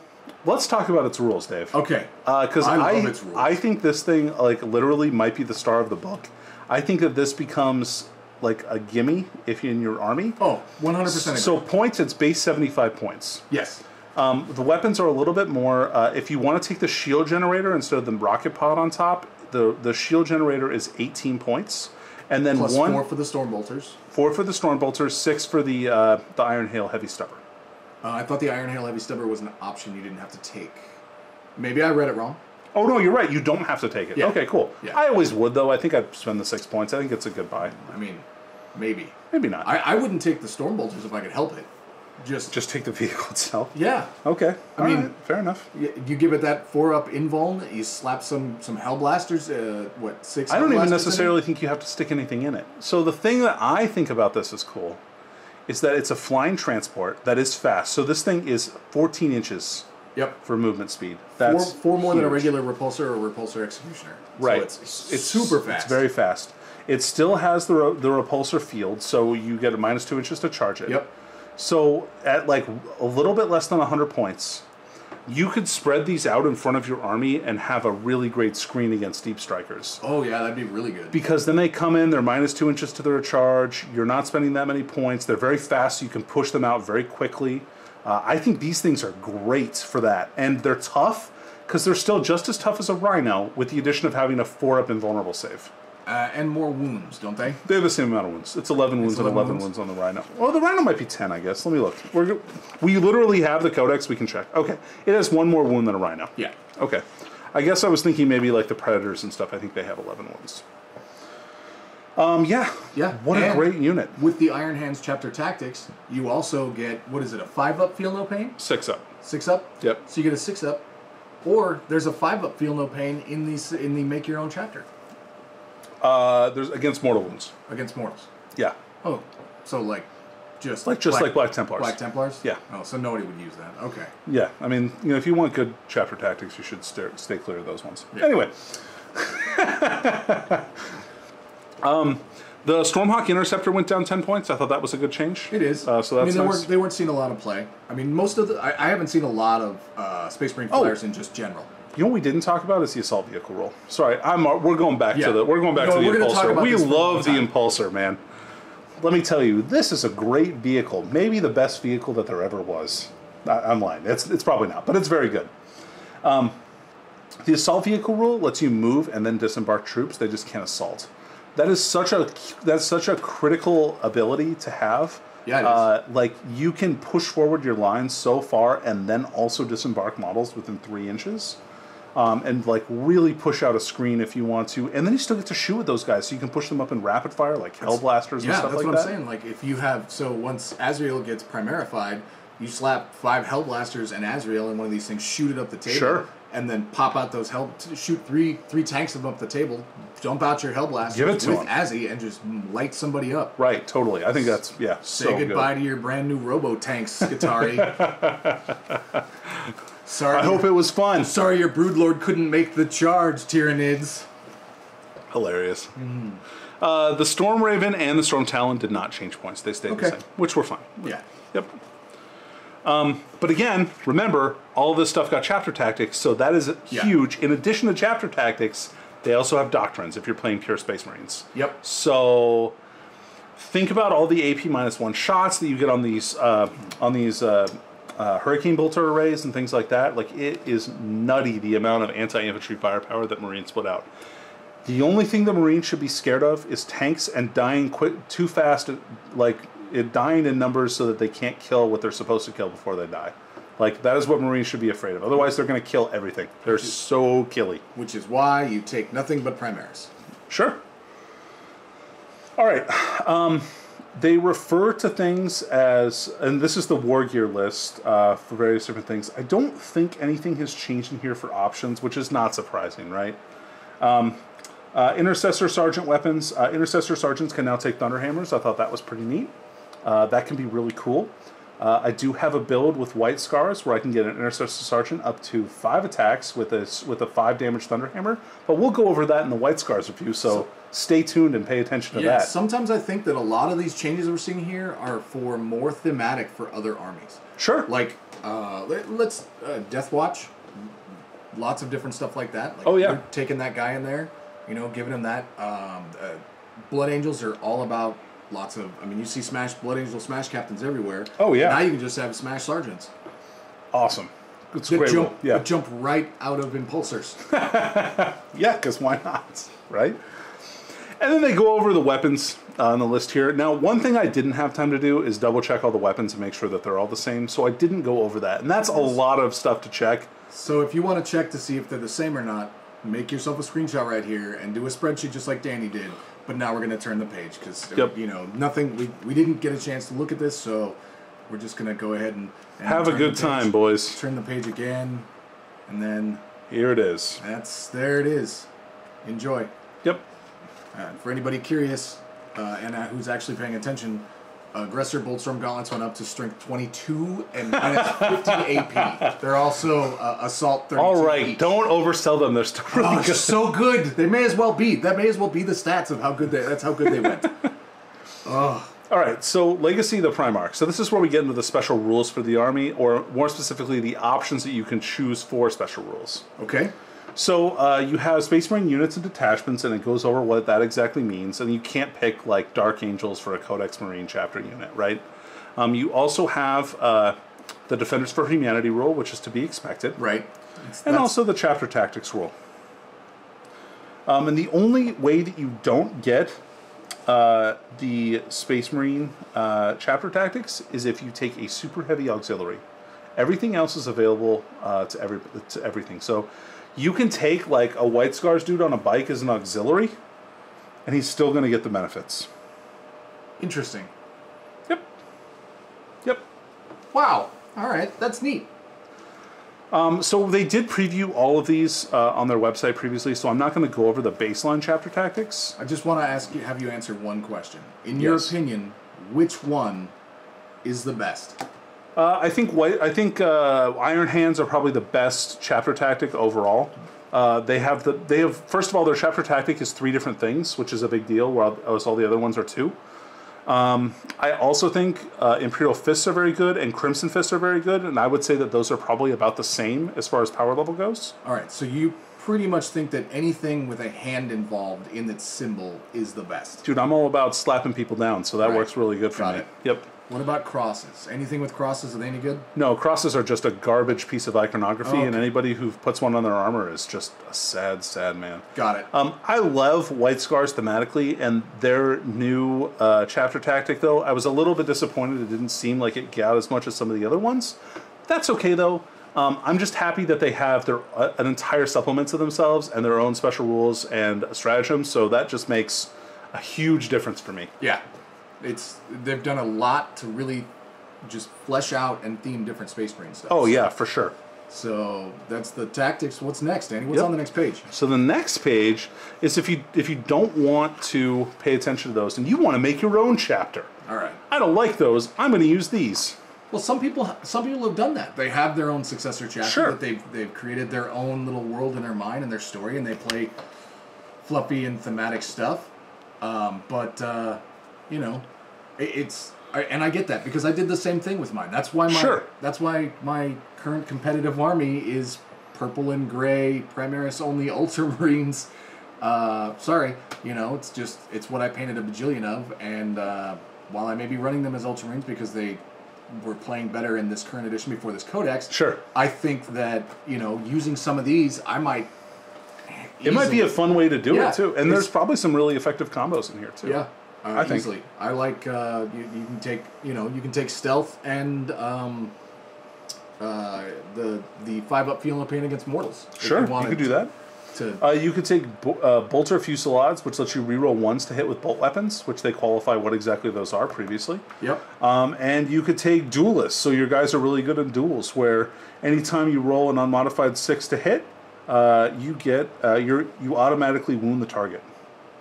let's talk about its rules, Dave. Okay. Uh, because I I, rules. I think this thing like literally might be the star of the book. I think that this becomes like a gimme if you're in your army. Oh, 100% agree. So points, it's base 75 points. yes. Um, the weapons are a little bit more. Uh, if you want to take the shield generator instead of the rocket pod on top, the the shield generator is 18 points, and then Plus one four for the storm bolters. four for the storm bolters, six for the uh, the iron hail heavy stubber. Uh, I thought the Iron Hail Heavy Stubber was an option you didn't have to take. Maybe I read it wrong. Oh no, you're right. You don't have to take it. Yeah. Okay, cool. Yeah. I always would though. I think I'd spend the six points. I think it's a good buy. I mean, maybe. Maybe not. I, I wouldn't take the storm bolters if I could help it. Just, Just take the vehicle itself. yeah. Okay. I mean- Alright, fair enough. You give it that four up invuln. You slap some some Hellblasters. Uh, what six? I don't even Blasters in it? necessarily think you have to stick anything in it. So the thing that I think about this is cool is that it's a flying transport that is fast. So this thing is 14 inches Yep. for movement speed. Four, That's four more than a regular repulsor or repulsor executioner. Right. So it's, it's super fast. It's very fast. It still has the the repulsor field, so you get a minus two inches to charge it. Yep. So at like a little bit less than 100 points, you could spread these out in front of your army and have a really great screen against deep strikers. Oh yeah, that'd be really good. Because then they come in, they're minus two inches to their charge. You're not spending that many points. They're very fast, so you can push them out very quickly. Uh, I think these things are great for that, and they're tough because they're still just as tough as a rhino, with the addition of having a four-up invulnerable save. Uh, and more wounds, don't they? They have the same amount of wounds. It's 11 wounds and 11 11 wounds? wounds on the rhino. Well, the rhino might be 10, I guess. Let me look. We're, we literally have the codex. We can check. Okay, it has one more wound than a rhino. Yeah. Okay. I guess I was thinking maybe like the predators and stuff. I think they have 11 wounds. Um, yeah. Yeah, What a great unit. With the Iron Hands chapter tactics, you also get what is it? A five up feel no pain, Six up. six up. Yep. So you get a six up, or there's a five up feel no pain in the in the make your own chapter Uh, there's against mortal wounds. against mortals. Yeah. Oh, so like just Like just like Black Templars. Black Templars. Yeah. Oh, so nobody would use that. Okay. Yeah, I mean, you know, if you want good chapter tactics, you should stay, stay clear of those ones. Yeah. Anyway, um, the Stormhawk Interceptor went down ten points. I thought that was a good change. It is. Uh, so I mean, they nice. weren't they weren't seeing a lot of play. I mean, most of the I, I haven't seen a lot of uh, Space Marine Oh. in just general. You know what we didn't talk about is the assault vehicle role. Sorry, I'm. uh, We're going back Yeah. to the. We're going back No, to the we're gonna talk impulsor. We this for a long love the impulsor, man. Let me tell you, this is a great vehicle. Maybe the best vehicle that there ever was. I, I'm lying. It's it's probably not, but it's very good. Um, the assault vehicle rule lets you move and then disembark troops. They just can't assault. That is such a that's such a critical ability to have. Yeah, it is. Uh, like you can push forward your lines so far and then also disembark models within three inches. Um, and like really push out a screen if you want to, and then you still get to shoot with those guys, so you can push them up in rapid fire like Hellblasters and Yeah, stuff that's like what that. I'm saying. Like if you have so once Azrael gets primarified, you slap five Hellblasters and Azrael in one of these things, shoot it up the table, Sure. And then pop out those hell, shoot three three tanks of them up the table, dump out your Give it to with 'em. Azzy, and just light somebody up. Right, totally. I think that's yeah. Say so goodbye good. to your brand new Robo Tanks, Skitarii. sorry, I hope it was fun. sorry your Broodlord couldn't make the charge, Tyranids. Hilarious. Mm-hmm. Uh, the Storm Raven and the Storm Talon did not change points; they stayed Okay. the same, which were fine. Yeah. Yep. Um, but again, remember, all this stuff got chapter tactics, so that is Yeah. huge. In addition to chapter tactics, they also have doctrines if you're playing pure Space Marines. Yep. So think about all the AP minus one shots that you get on these uh, on these uh, uh, Hurricane Bolter arrays and things like that. Like it is nutty the amount of anti-infantry firepower that Marines put out. The only thing the Marines should be scared of is tanks and dying quick too fast, like it dying in numbers so that they can't kill what they're supposed to kill before they die. Like that is what Marines should be afraid of. Otherwise, they're going to kill everything. They're so killy. Which is why you take nothing but Primaris. Sure. All right. Um, they refer to things as, and this is the war gear list uh, for various different things. I don't think anything has changed in here for options, which is not surprising, right? Um, Uh, Intercessor Sergeant weapons. Uh, Intercessor Sergeants can now take Thunderhammers. I thought that was pretty neat. Uh, that can be really cool. Uh, I do have a build with White Scars where I can get an Intercessor Sergeant up to five attacks with a, with a five damage Thunderhammer. But we'll go over that in the White Scars review, so, stay tuned and pay attention to Yeah, that. sometimes I think that a lot of these changes we're seeing here are for more thematic for other armies. sure. Like, uh, let, let's uh, Deathwatch, lots of different stuff like that. Like, Oh, yeah. taking that guy in there, you know, giving him that. Um, uh, Blood Angels are all about lots of. I mean, you see Smash Blood Angel Smash captains everywhere. Oh, yeah. Now you can just have Smash sergeants awesome. It's that jump, Yeah. that jump right out of impulsors. Yeah, because why not? Right? And then they go over the weapons uh, on the list here. Now, one thing I didn't have time to do is double check all the weapons and make sure that they're all the same. So I didn't go over that. And that's a lot of stuff to check. So if you want to check to see if they're the same or not, make yourself a screenshot right here and do a spreadsheet just like Danny did. But now we're going to turn the page because Yep. you know nothing. We, we didn't get a chance to look at this, so we're just going to go ahead and, and Have a good time, boys. Turn the page again, and then Here it is. that's there. It is. Enjoy. Yep. Uh, for anybody curious uh, and uh, who's actually paying attention, Aggressor Boltstorm Gauntlets went up to strength 22 and minus 50 AP. They're also uh, Assault 32 All right. each. Don't oversell them. They're still really Oh, good. so good. They may as well be. That may as well be the stats of how good they. That's how good they went. All right, so Legacy of the Primarch. So this is where we get into the special rules for the army, or more specifically, the options that you can choose for special rules. Okay. So uh, you have Space Marine units and detachments, and it goes over what that exactly means. And you can't pick like Dark Angels for a Codex Marine chapter unit, right? Um, you also have uh, the Defenders for Humanity rule, which is to be expected, Right. It's- and also the Chapter Tactics rule. Um, and the only way that you don't get uh, the Space Marine uh, Chapter Tactics is if you take a super heavy auxiliary. Everything else is available uh, to every to everything. So you can take like a White Scars dude on a bike as an auxiliary, and he's still going to get the benefits. interesting. Yep. Yep. Wow. All right. That's neat. Um, so they did preview all of these uh, on their website previously, so I'm not going to go over the baseline chapter tactics. I just want to ask you, have you answer one question. In your Yes. opinion, which one is the best? Uh, I think white. I think uh, Iron Hands are probably the best chapter tactic overall. Uh, they have the they have first of all their chapter tactic is three different things, which is a big deal. Whereas all the other ones are two. Um, I also think uh, Imperial Fists are very good and Crimson Fists are very good, and I would say that those are probably about the same as far as power level goes. All right. So you pretty much think that anything with a hand involved in its symbol is the best. Dude, I'm all about slapping people down, so that Right. works really good for Got me. it. Yep. What about crosses? Anything with crosses, are they any good? No, crosses are just a garbage piece of iconography, Oh, and anybody who puts one on their armor is just a sad, sad man. Got it. Um, I love White Scars thematically, and their new uh, chapter tactic, though, I was a little bit disappointed. It didn't seem like it got as much as some of the other ones. That's okay, though. Um, I'm just happy that they have their uh, an entire supplement to themselves and their own special rules and stratagems, so that just makes a huge difference for me. Yeah, it's they've done a lot to really just flesh out and theme different Space Marine stuff. Oh, yeah, for sure. So that's the tactics. What's next, Danny? What's Yep. on the next page? So the next page is if you if you don't want to pay attention to those and you want to make your own chapter. All right. I don't like those. I'm going to use these. Well, some people some people have done that. They have their own successor chapter Sure. that they've they've created their own little world in their mind and their story, and they play fluffy and thematic stuff. Um, but uh, you know, it, it's I, and I get that because I did the same thing with mine. That's why my Sure. that's why my current competitive army is purple and gray, Primaris only Ultramarines. Uh, sorry, you know, it's just it's what I painted a bajillion of, and uh, while I may be running them as Ultramarines because they were playing better in this current edition before this codex, Sure. I think that you know using some of these, I might. It might be a fun way to do Yeah, it too, and there's probably some really effective combos in here too. Yeah, uh, I think. easily. I like uh, you, you can take you know you can take stealth and um, uh, the the five up feel no pain against mortals. Sure, you, wanted could do that. To, Uh, you could take bo- uh, bolter fusillades, which lets you reroll ones to hit with bolt weapons, which they qualify what exactly those are previously. yep. Um, and you could take duelists, so your guys are really good in duels, where anytime you roll an unmodified six to hit, uh, you get uh, you you automatically wound the target,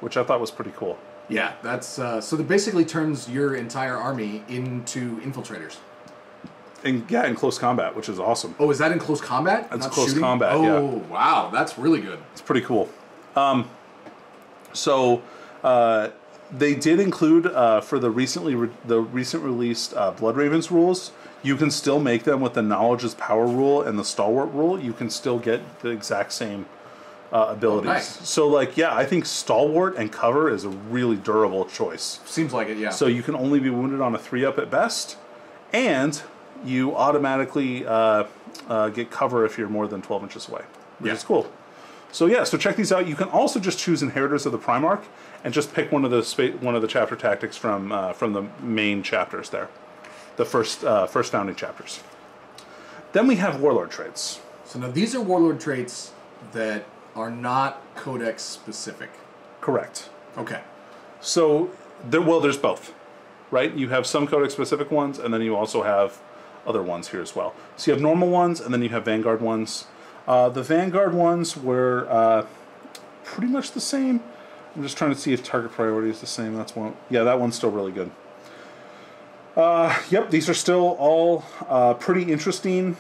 which I thought was pretty cool. Yeah, that's uh, so. That basically turns your entire army into infiltrators. And yeah, in close combat, which is awesome. Oh, is that in close combat? That's Not close shooting? combat, Oh, yeah. wow, that's really good. It's pretty cool. Um, so uh, they did include uh, for the recently re- the recent released uh, Blood Ravens rules. You can still make them with the knowledge is power rule and the stalwart rule. You can still get the exact same uh, abilities. nice. So like yeah, I think stalwart and cover is a really durable choice. Seems like it. Yeah. So you can only be wounded on a three up at best, and you automatically uh, uh, get cover if you're more than 12 inches away, which Yeah. is cool. So yeah, so check these out. You can also just choose Inheritors of the Primarch and just pick one of the spa- one of the chapter tactics from uh, from the main chapters there, the first uh, first founding chapters. Then we have Warlord traits. so now these are warlord traits that are not codex specific. Correct. Okay. So there, well, there's both, right? You have some codex specific ones, and then you also have other ones here as well. So you have normal ones, and then you have Vanguard ones. Uh, the Vanguard ones were uh, pretty much the same. I'm just trying to see if target priority is the same. That's one. Yeah, that one's still really good. Uh, yep, these are still all uh, pretty interesting.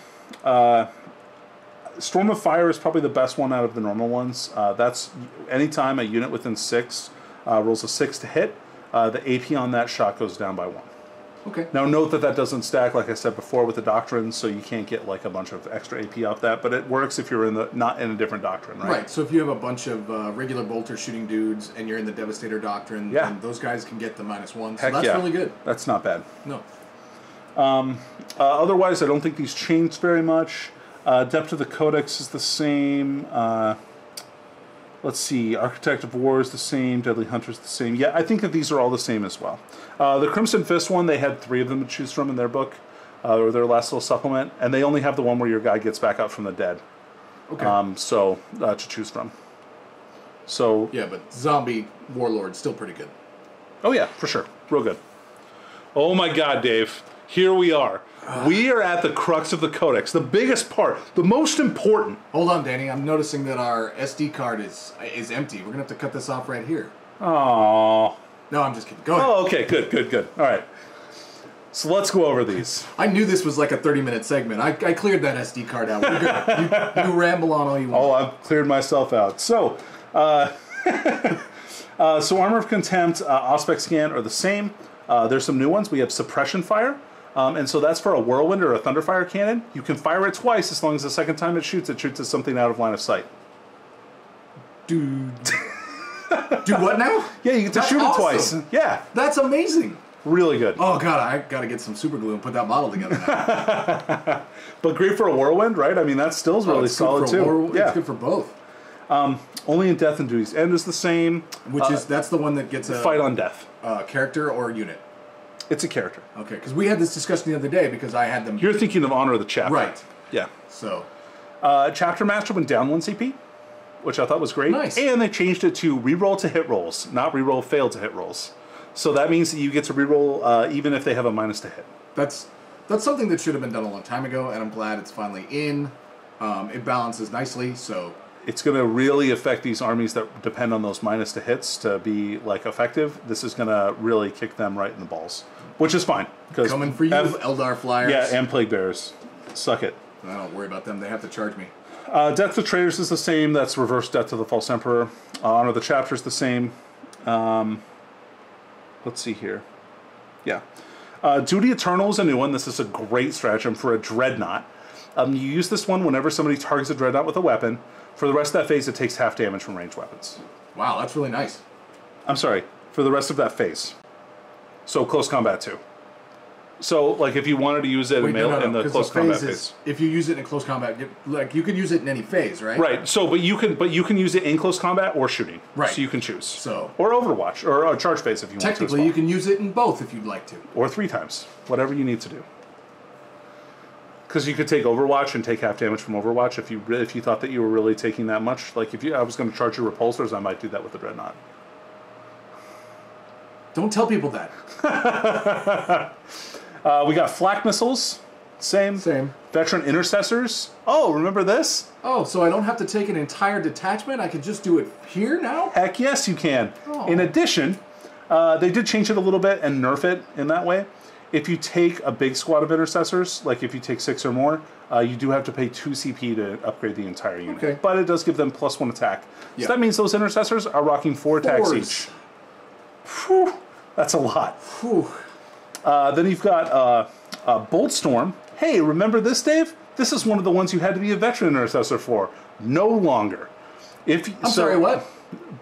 Storm of Fire is probably the best one out of the normal ones. Uh, that's anytime a unit within six uh, rolls a six to hit, uh, the AP on that shot goes down by one. Okay. Now, note that that doesn't stack, like I said before, with the doctrine, so you can't get like a bunch of extra AP off that. But it works if you're in the not in a different doctrine, right? Right. So if you have a bunch of uh, regular bolter shooting dudes and you're in the Devastator doctrine, Yeah. then those guys can get the minus one. So Heck that's yeah. really good. That's not bad. No. Uh, otherwise, I don't think these changed very much. Uh, Adept of the Codex is the same. Uh, let's see, Architect of War is the same. Deadly Hunter is the same. Yeah, I think that these are all the same as well. Uh, the Crimson Fist one, they had three of them to choose from in their book, uh, or their last little supplement, and they only have the one where your guy gets back up from the dead. Okay. Um, so uh, to choose from. So yeah, but zombie warlord still pretty good. Oh yeah, for sure. Real good. Oh my god, Dave. Here we are. We are at the crux of the codex, the biggest part, the most important. Hold on, Danny. I'm noticing that our SD card is is empty. We're gonna have to cut this off right here. Oh. No, I'm just kidding. Go ahead. Oh, okay, good, good, good. All right. So let's go over these. I knew this was like a 30 minute segment. I, I cleared that SD card out. You, you ramble on all you want. Oh, I've cleared myself out. So, uh, uh, so armor of contempt, uh, auspex scan are the same. Uh, there's some new ones. We have suppression fire, um, and so that's for a whirlwind or a thunderfire cannon. You can fire it twice as long as the second time it shoots, it shoots at something out of line of sight. Dude. Do what now? Yeah, you get to That's shoot awesome. it twice. Yeah, That's amazing. really good. Oh god, I gotta get some super glue and put that model together now. But great for a whirlwind, right? I mean, that still's really Oh, solid too. yeah, It's good for both. only in Death Does Duty End is the same. Which Uh, is that's the one that gets a fight on death. uh, character or unit. It's a character. Okay, because we had this discussion the other day because I had them You're thinking of Honor of the Chapter, right. Yeah. So Uh, Chapter Master went down one CP, which I thought was great. Nice. And they changed it to reroll to hit rolls, not reroll fail to hit rolls. So that means that you get to reroll uh, even if they have a minus to hit. that's that's something that should have been done a long time ago, and I'm glad it's finally in. Um, it balances nicely, so It's going to really affect these armies that depend on those minus to hits to be like effective. This is going to really kick them right in the balls, which is fine because coming for you, Eldar Flyers. yeah, and plague bearers, suck it. I don't worry about them. They have to charge me. Uh, Death to Traitors is the same. That's reverse Death to the False Emperor. Uh, Honor of the Chapter is the same. Um, let's see here. Yeah. Uh, Duty Eternal is a new one. This is a great stratagem for a Dreadnought. Um, you use this one whenever somebody targets a Dreadnought with a weapon. For the rest of that phase, it takes half damage from ranged weapons. Wow, that's really nice. I'm sorry, for the rest of that phase. So close combat too. So, like, if you wanted to use it in, Wait, melee, no, no, in no, the close phase combat is, phase. if you use it in close combat, like you could use it in any phase, right? Right. So, but you can, but you can use it in close combat or shooting. Right. So you can choose. So- or Overwatch or uh, charge phase if you want to. Technically, as you can use it in both if you'd like to. or three times, whatever you need to do. Because you could take Overwatch and take half damage from Overwatch if you if you thought that you were really taking that much. Like if you, I was going to charge your repulsors, I might do that with the Dreadnought. Don't tell people that. Uh, we got flak missiles. Same. Same. Veteran intercessors. Oh, remember this? Oh, so I don't have to take an entire detachment? I can just do it here now? Heck yes, you can. Oh. In addition, uh, they did change it a little bit and nerf it in that way. If you take a big squad of intercessors, like if you take six or more, uh, you do have to pay two CP to upgrade the entire unit. Okay. But it does give them plus one attack. Yeah. So that means those intercessors are rocking four attacks Fours. each. Whew, that's a lot. Whew. Uh, then you've got uh, uh, Boltstorm. Hey, remember this, Dave? This is one of the ones you had to be a veteran intercessor for. No longer. If I'm sorry, what?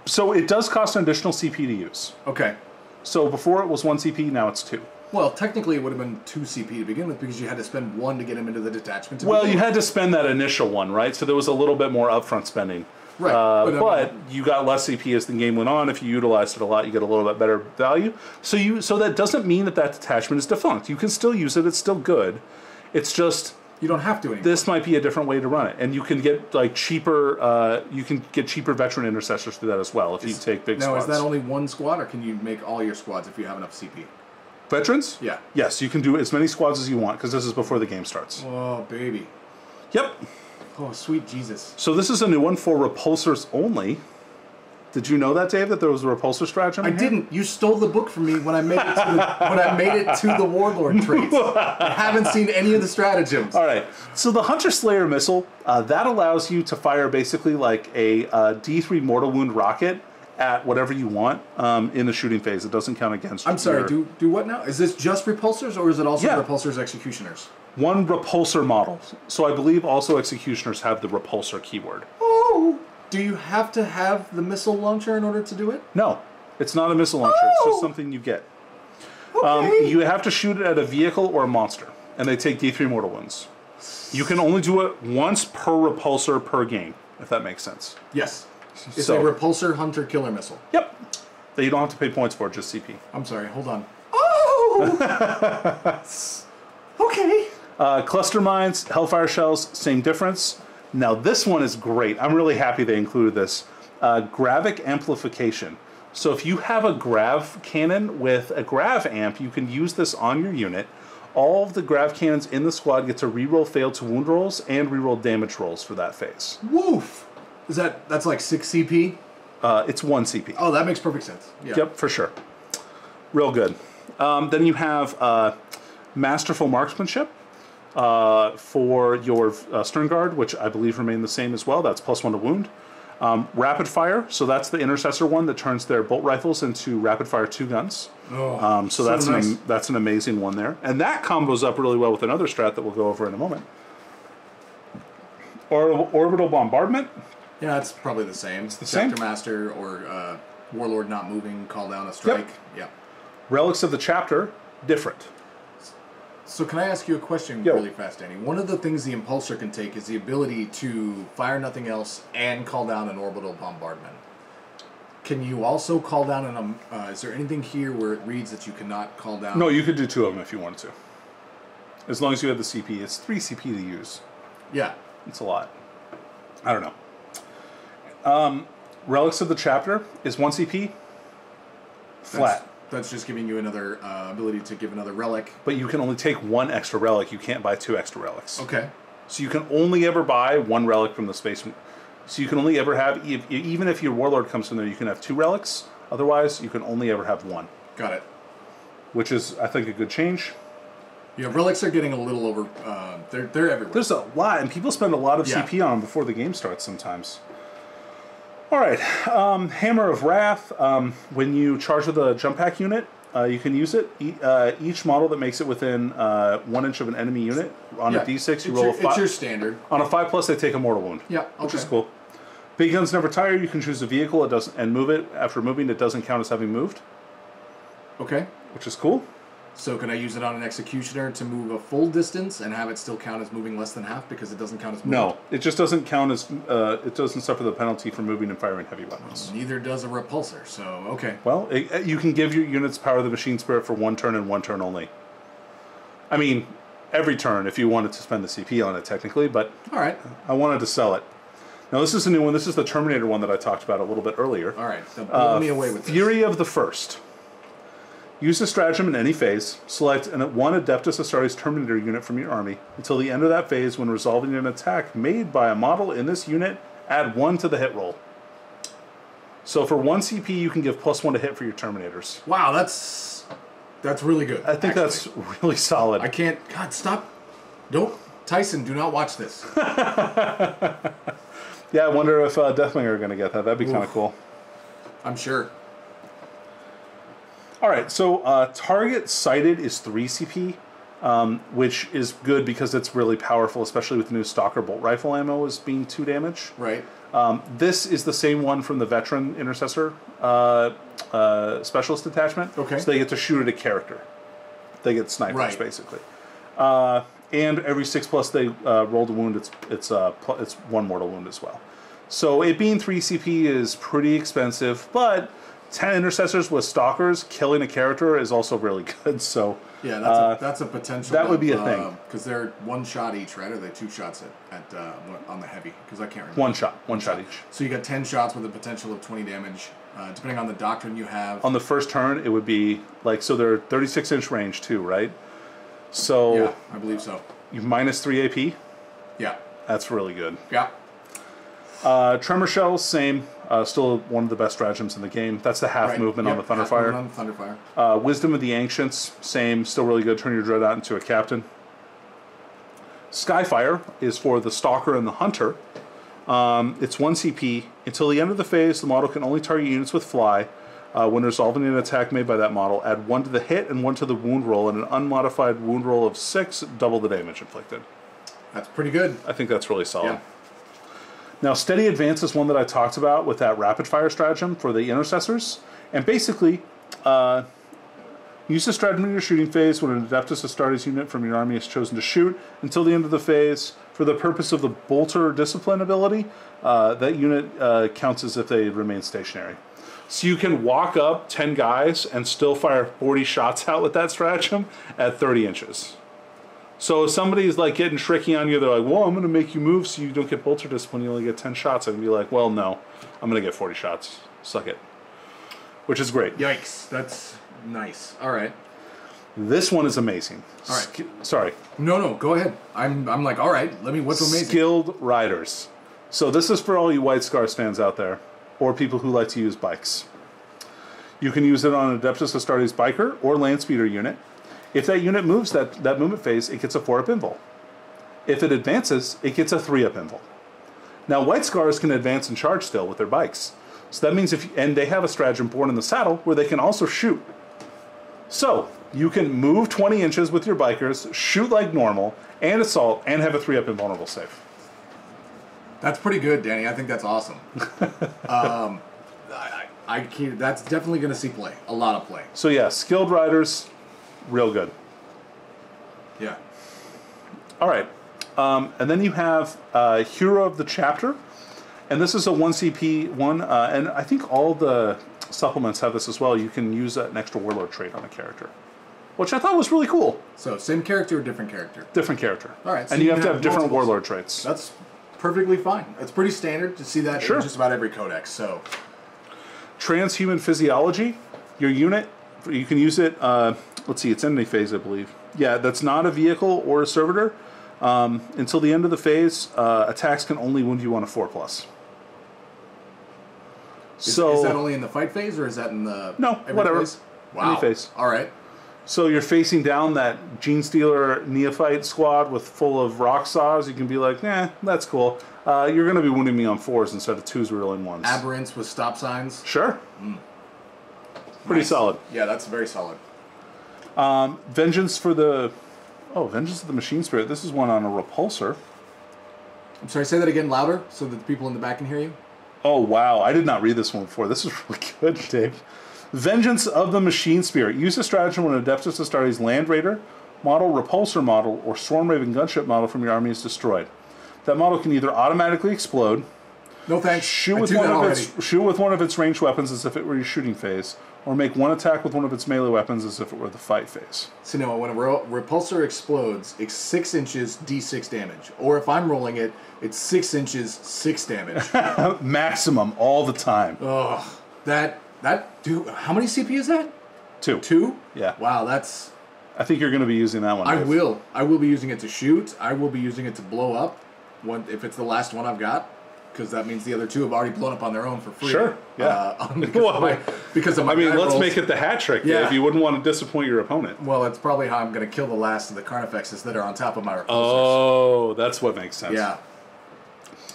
So it does cost an additional CP to use. Okay. So before it was one CP, now it's two. Well, technically, it would have been two CP to begin with because you had to spend one to get him into the detachment. To Well, you with. had to spend that initial one, right? So there was a little bit more upfront spending. Right, Uh, but, but, I mean- you got less CP as the game went on. If you utilized it a lot, you get a little bit better value. So you so that doesn't mean that that detachment is defunct. You can still use it. It's still good. It's just You don't have to anymore. this might be a different way to run it, and you can get like cheaper. Uh, you can get cheaper veteran intercessors through that as well if you take big now, squads. is that only one squad, or can you make all your squads if you have enough CP? Veterans? Yeah. Yes, you can do as many squads as you want because this is before the game starts. Oh, baby. Yep. Oh, sweet Jesus. So this is a new one for repulsors only. Did you know that, Dave? That there was a repulsor stratagem? I didn't. You stole the book from me when I made it to the, when I made it to the warlord traits. I haven't seen any of the stratagems. All right. So the Hunter Slayer missile uh, that allows you to fire basically like a uh, D3 mortal wound rocket at whatever you want um, in the shooting phase. It doesn't count against. I'm sorry. your- Do do what now? Is this just repulsors, or is it also Yeah. repulsors executioners? one repulsor model. So I believe also executioners have the repulsor keyword. Oh. Do you have to have the missile launcher in order to do it? No, it's not a missile launcher. It's Oh. just something you get. Okay. Um, you have to shoot it at a vehicle or a monster, and they take D3 mortal wounds. You can only do it once per repulsor per game, if that makes sense. yes. It's So- a repulsor hunter killer missile. Yep. That you don't have to pay points for, just CP. I'm sorry. Hold on. Oh. okay. Uh, cluster mines, Hellfire shells, same difference. Now this one is great. I'm really happy they included this. Uh, gravitic amplification. So if you have a grav cannon with a grav amp, you can use this on your unit. All of the grav cannons in the squad get to reroll fail to wound rolls and reroll damage rolls for that phase. Woof. Is that that's like six CP? Uh, it's one CP. Oh, that makes perfect sense. Yeah. Yep, for sure. Real good. Um, then you have uh, Masterful Marksmanship uh, for your uh, Sternguard, which I believe remain the same as well. That's plus one to wound. Um, rapid Fire, so that's the Intercessor one that turns their bolt rifles into rapid fire two guns. Oh, Um, so, that's nice. an, that's an amazing one there, and that combos up really well with another strat that we'll go over in a moment. Or, orbital bombardment. Yeah, it's probably the same. It's the same. Master or uh, Warlord not moving, call down a strike. Yeah. Relics of the Chapter, different. So can I ask you a question Yo. really fast, Danny? One of the things the Impulsor can take is the ability to fire nothing else and call down an orbital bombardment. Can you also call down an um, uh, is there anything here where it reads that you cannot call down? No, you could do two of them if you wanted to. As long as you have the CP. It's three CP to use. Yeah. It's a lot. I don't know. Um, Relics of the Chapter is one CP. Flat. That's, that's just giving you another uh, ability to give another relic. But you can only take one extra relic. You can't buy two extra relics. Okay. So you can only ever buy one relic from the space. So you can only ever have, if, even if your warlord comes from there, you can have two relics. Otherwise, you can only ever have one, Got it. which is, I think, a good change. Yeah, relics are getting a little over. Uh, they're they're everywhere. There's a lot, and people spend a lot of Yeah. CP on them before the game starts sometimes. All right, um, Hammer of Wrath. Um, when you charge with a jump pack unit, uh, you can use it. E- uh, each model that makes it within uh, one inch of an enemy unit on Yeah, a D6, it's you roll your, a five. It's your standard. On a five plus, they take a mortal wound. Yeah, okay. which is cool. Big guns never tire. You can choose a vehicle. It doesn't and move it. After moving, it doesn't count as having moved, Okay. which is cool. So can I use it on an executioner to move a full distance and have it still count as moving less than half because it doesn't count as movement? No, it just doesn't count as. Uh, it doesn't suffer the penalty for moving and firing heavy weapons. Neither does a repulsor. So okay. Well, it, uh, you can give your units power of the machine spirit for one turn and one turn only. I mean, every turn if you wanted to spend the CP on it, technically, but All right. I wanted to sell it. Now, this is a new one. This is the Terminator one that I talked about a little bit earlier. All right. So blow Uh, me away with this. Fury of the First. Use the stratagem in any phase. Select an, one Adeptus Astartes Terminator unit from your army. Until the end of that phase, when resolving an attack made by a model in this unit, add one to the hit roll. So for one CP, you can give plus one to hit for your Terminators. Wow, that's that's really good. I think actually. that's really solid. I can't. God, stop! Don't, Tyson. Do not watch this. yeah, I wonder if uh, Deathwing are going to get that. That'd be kind of cool. I'm sure. All right, so uh, target sighted is 3 CP, um, which is good because it's really powerful, especially with the new Stalker bolt rifle ammo as being 2 damage. Right. Um, this is the same one from the Veteran Intercessor uh, uh, Specialist Detachment. Okay. So they get to shoot at a character. They get snipers, Right. basically. Uh, and every 6 plus they uh, roll the wound, it's, it's, uh, it's 1 mortal wound as well. So it being 3 CP is pretty expensive, but 10 intercessors with stalkers killing a character is also really good. So Yeah, that's uh, a, that's a potential. that would be a thing. because they're one shot each, right? Or are they two shots at, at uh, on the heavy? Because I can't remember. one shot, one shot each. So you got ten shots with a potential of twenty damage, uh, depending on the doctrine you have. On the first turn, it would be like so. They're 36 inch range too, right? So yeah, I believe so. you minus three AP. Yeah, That's really good. yeah. Uh, Tremor shells, same. Uh, still one of the best stratagems in the game. That's the half Right. movement on the Thunderfire. On the Thunderfire. Uh, Wisdom of the Ancients, same, still really good. Turn your Dreadnought into a captain. Skyfire is for the Stalker and the Hunter. Um, it's 1 CP. Until the end of the phase, the model can only target units with Fly. Uh, when resolving an attack made by that model, add 1 to the hit and 1 to the wound roll, and an unmodified wound roll of 6, double the damage inflicted. That's pretty good. I think that's really solid. Yeah. Now, Steady Advance is one that I talked about with that rapid fire stratagem for the intercessors. And basically, uh, use the stratagem in your shooting phase when an Adeptus Astartes unit from your army is chosen to shoot until the end of the phase. For the purpose of the Bolter Discipline ability, uh, that unit uh, counts as if they remain stationary. So you can walk up 10 guys and still fire 40 shots out with that stratagem at 30 inches. So if somebody's like getting tricky on you, they're like, "Well, I'm going to make you move so you don't get bolter discipline. You only get ten shots." I can be like, "Well, no, I'm going to get 40 shots. Suck it," which is great. Yikes! That's nice. All right. This one is amazing. All right. Sk- sorry, No, no, go ahead. I'm I'm like, all right. Let me. What's amazing? skilled riders. So this is for all you White Scar stands out there, or people who like to use bikes. You can use it on Adeptus Astartes biker or land speeder unit. If that unit moves that, that movement phase, it gets a 4 up invul. If it advances, it gets a 3 up invul. Now, White Scars can advance and charge still with their bikes. So that means if, and they have a stratagem born in the saddle where they can also shoot. So, you can move 20 inches with your bikers, shoot like normal, and assault, and have a 3 up invulnerable save. That's pretty good, Danny. I think that's awesome. um, I, I, I can't, that's definitely going to see play. A lot of play. So, yeah, skilled riders, real good. Yeah. All right. Um, and then you have uh, Hero of the Chapter. And this is a 1CP one. Uh, and I think all the supplements have this as well. You can use an extra Warlord trait on a character, which I thought was really cool. So same character or different character? Different character. All right, so and you you have can to have have different multiples. Warlord traits. That's perfectly fine. It's pretty standard to see that Sure. in just about every codex. So Transhuman Physiology. Your unit, you can use it. Uh, let's see, it's in any phase, I believe. Yeah, that's not a vehicle or a servitor. Um, until the end of the phase, uh, attacks can only wound you on a 4 plus. is, so is that only in the fight phase or is that in the No, whatever. Phase? Any Wow. phase. All right. So you're facing down that Genestealer neophyte squad with full of rock saws. You can be like, nah, that's cool. Uh, you're going to be wounding me on fours instead of twos rolling ones. Aberrants with stop signs. sure. Pretty Nice. solid. Yeah, that's very solid. Um, Vengeance for the. Oh, Vengeance of the Machine Spirit. This is one on a repulsor. I'm sorry. Say that again louder so that the people in the back can hear you. Oh, wow. I did not read this one before. This is really good, Dave. Vengeance of the Machine Spirit. Use a stratagem when an Adeptus Astartes Land Raider model, Repulsor model, or Storm Raven gunship model from your army is destroyed. That model can either automatically explode, No thanks. shoot with one of its shoot with one of its ranged weapons as if it were your shooting phase, or make one attack with one of its melee weapons as if it were the fight phase. So no, when a repulsor explodes, it's six inches d6 damage. Or if I'm rolling it, it's six inches six damage. Maximum all the time. Ugh, that that dude. How many CP is that? Two. Two? Yeah. Wow, that's. I think you're going to be using that one. I Dave. will. I will be using it to shoot. I will be using it to blow up. When if it's the last one I've got, because that means the other two have already blown up on their own for free. Sure, yeah. Uh, because, of my, because of my. I mean, let's rolls. make it the hat trick, Yeah. Dave. You wouldn't want to disappoint your opponent. Well, that's probably how I'm going to kill the last of the Carnifexes that are on top of my repulsors. Oh, that's what makes sense. Yeah.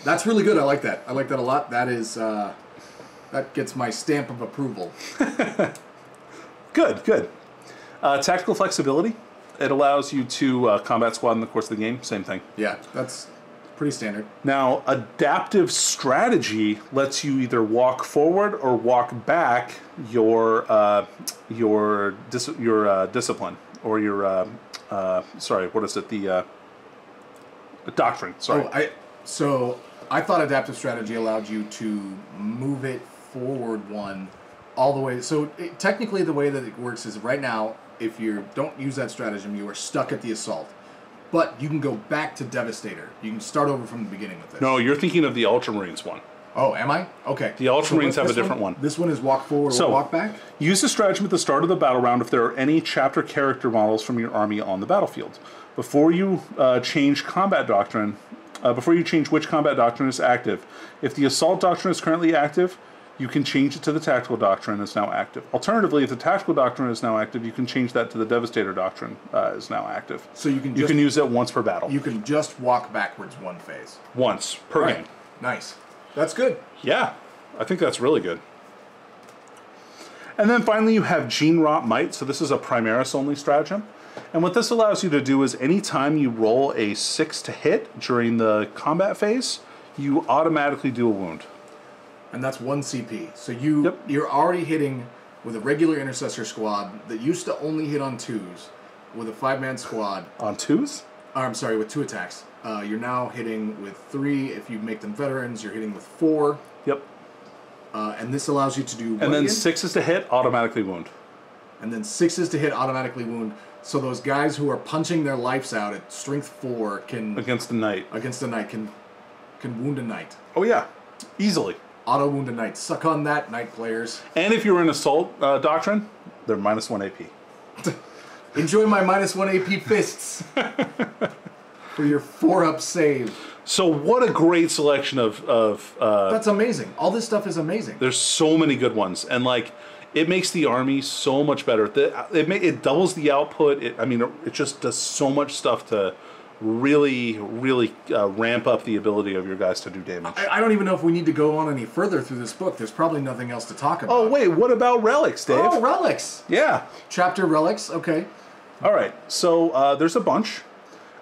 That's really good. I like that. I like that a lot. That is. Uh, that gets my stamp of approval. Good, good. Uh, tactical flexibility. It allows you to uh, combat squad in the course of the game. Same thing. Yeah, that's pretty standard. Now, adaptive strategy lets you either walk forward or walk back your uh, your dis- your uh, discipline or your uh, uh, sorry, what is it? The uh, doctrine. Sorry. Oh, I so I thought adaptive strategy allowed you to move it forward one all the way. So it, technically, the way that it works is right now, if you don't use that stratagem, you are stuck at the assault. But you can go back to Devastator. You can start over from the beginning with this. no, you're thinking of the Ultramarines one. Oh, am I? Okay. The Ultramarines what's have a different one. This one is walk forward So- or walk back. Use the stratagem at the start of the battle round if there are any chapter character models from your army on the battlefield. Before you uh, change combat doctrine, uh, before you change which combat doctrine is active, if the assault doctrine is currently active, you can change it to the tactical doctrine is now active. Alternatively, if the tactical doctrine is now active, you can change that to the devastator doctrine uh, is now active. So you can You just can use it once per battle, you can just walk backwards one phase. once per game. Nice. That's good. Yeah, I think that's really good. And then finally, you have Gene-wrought Might. So this is a Primaris only stratagem. And what this allows you to do is anytime you roll a six to hit during the combat phase, you automatically do a wound. And that's one CP. So you Yep. you're already hitting with a regular intercessor squad that used to only hit on twos. With a five man squad, On twos? or I'm sorry, with two attacks, uh, you're now hitting with three. If you make them veterans, you're hitting with four. Yep. Uh, and this allows you to do And then again? sixes to hit, automatically wound. and then sixes to hit automatically wound. So those guys who are punching their lives out at strength four can Against the knight. against a knight can can wound a knight. Oh, yeah. Easily. Auto wound a knight. Suck on that, knight players. And if you're in Assault uh, Doctrine, they're minus one AP. Enjoy my minus one AP fists for your four up save. So, what a great selection of, of uh, That's amazing. All this stuff is amazing. There's so many good ones, and like it makes the army so much better. The, it it doubles the output. It, I mean, it just does so much stuff to really, really uh, ramp up the ability of your guys to do damage. I, I don't even know if we need to go on any further through this book. There's probably nothing else to talk about. oh wait, what about relics, Dave? Oh, relics. yeah. Chapter relics. Okay. All right. So uh, there's a bunch.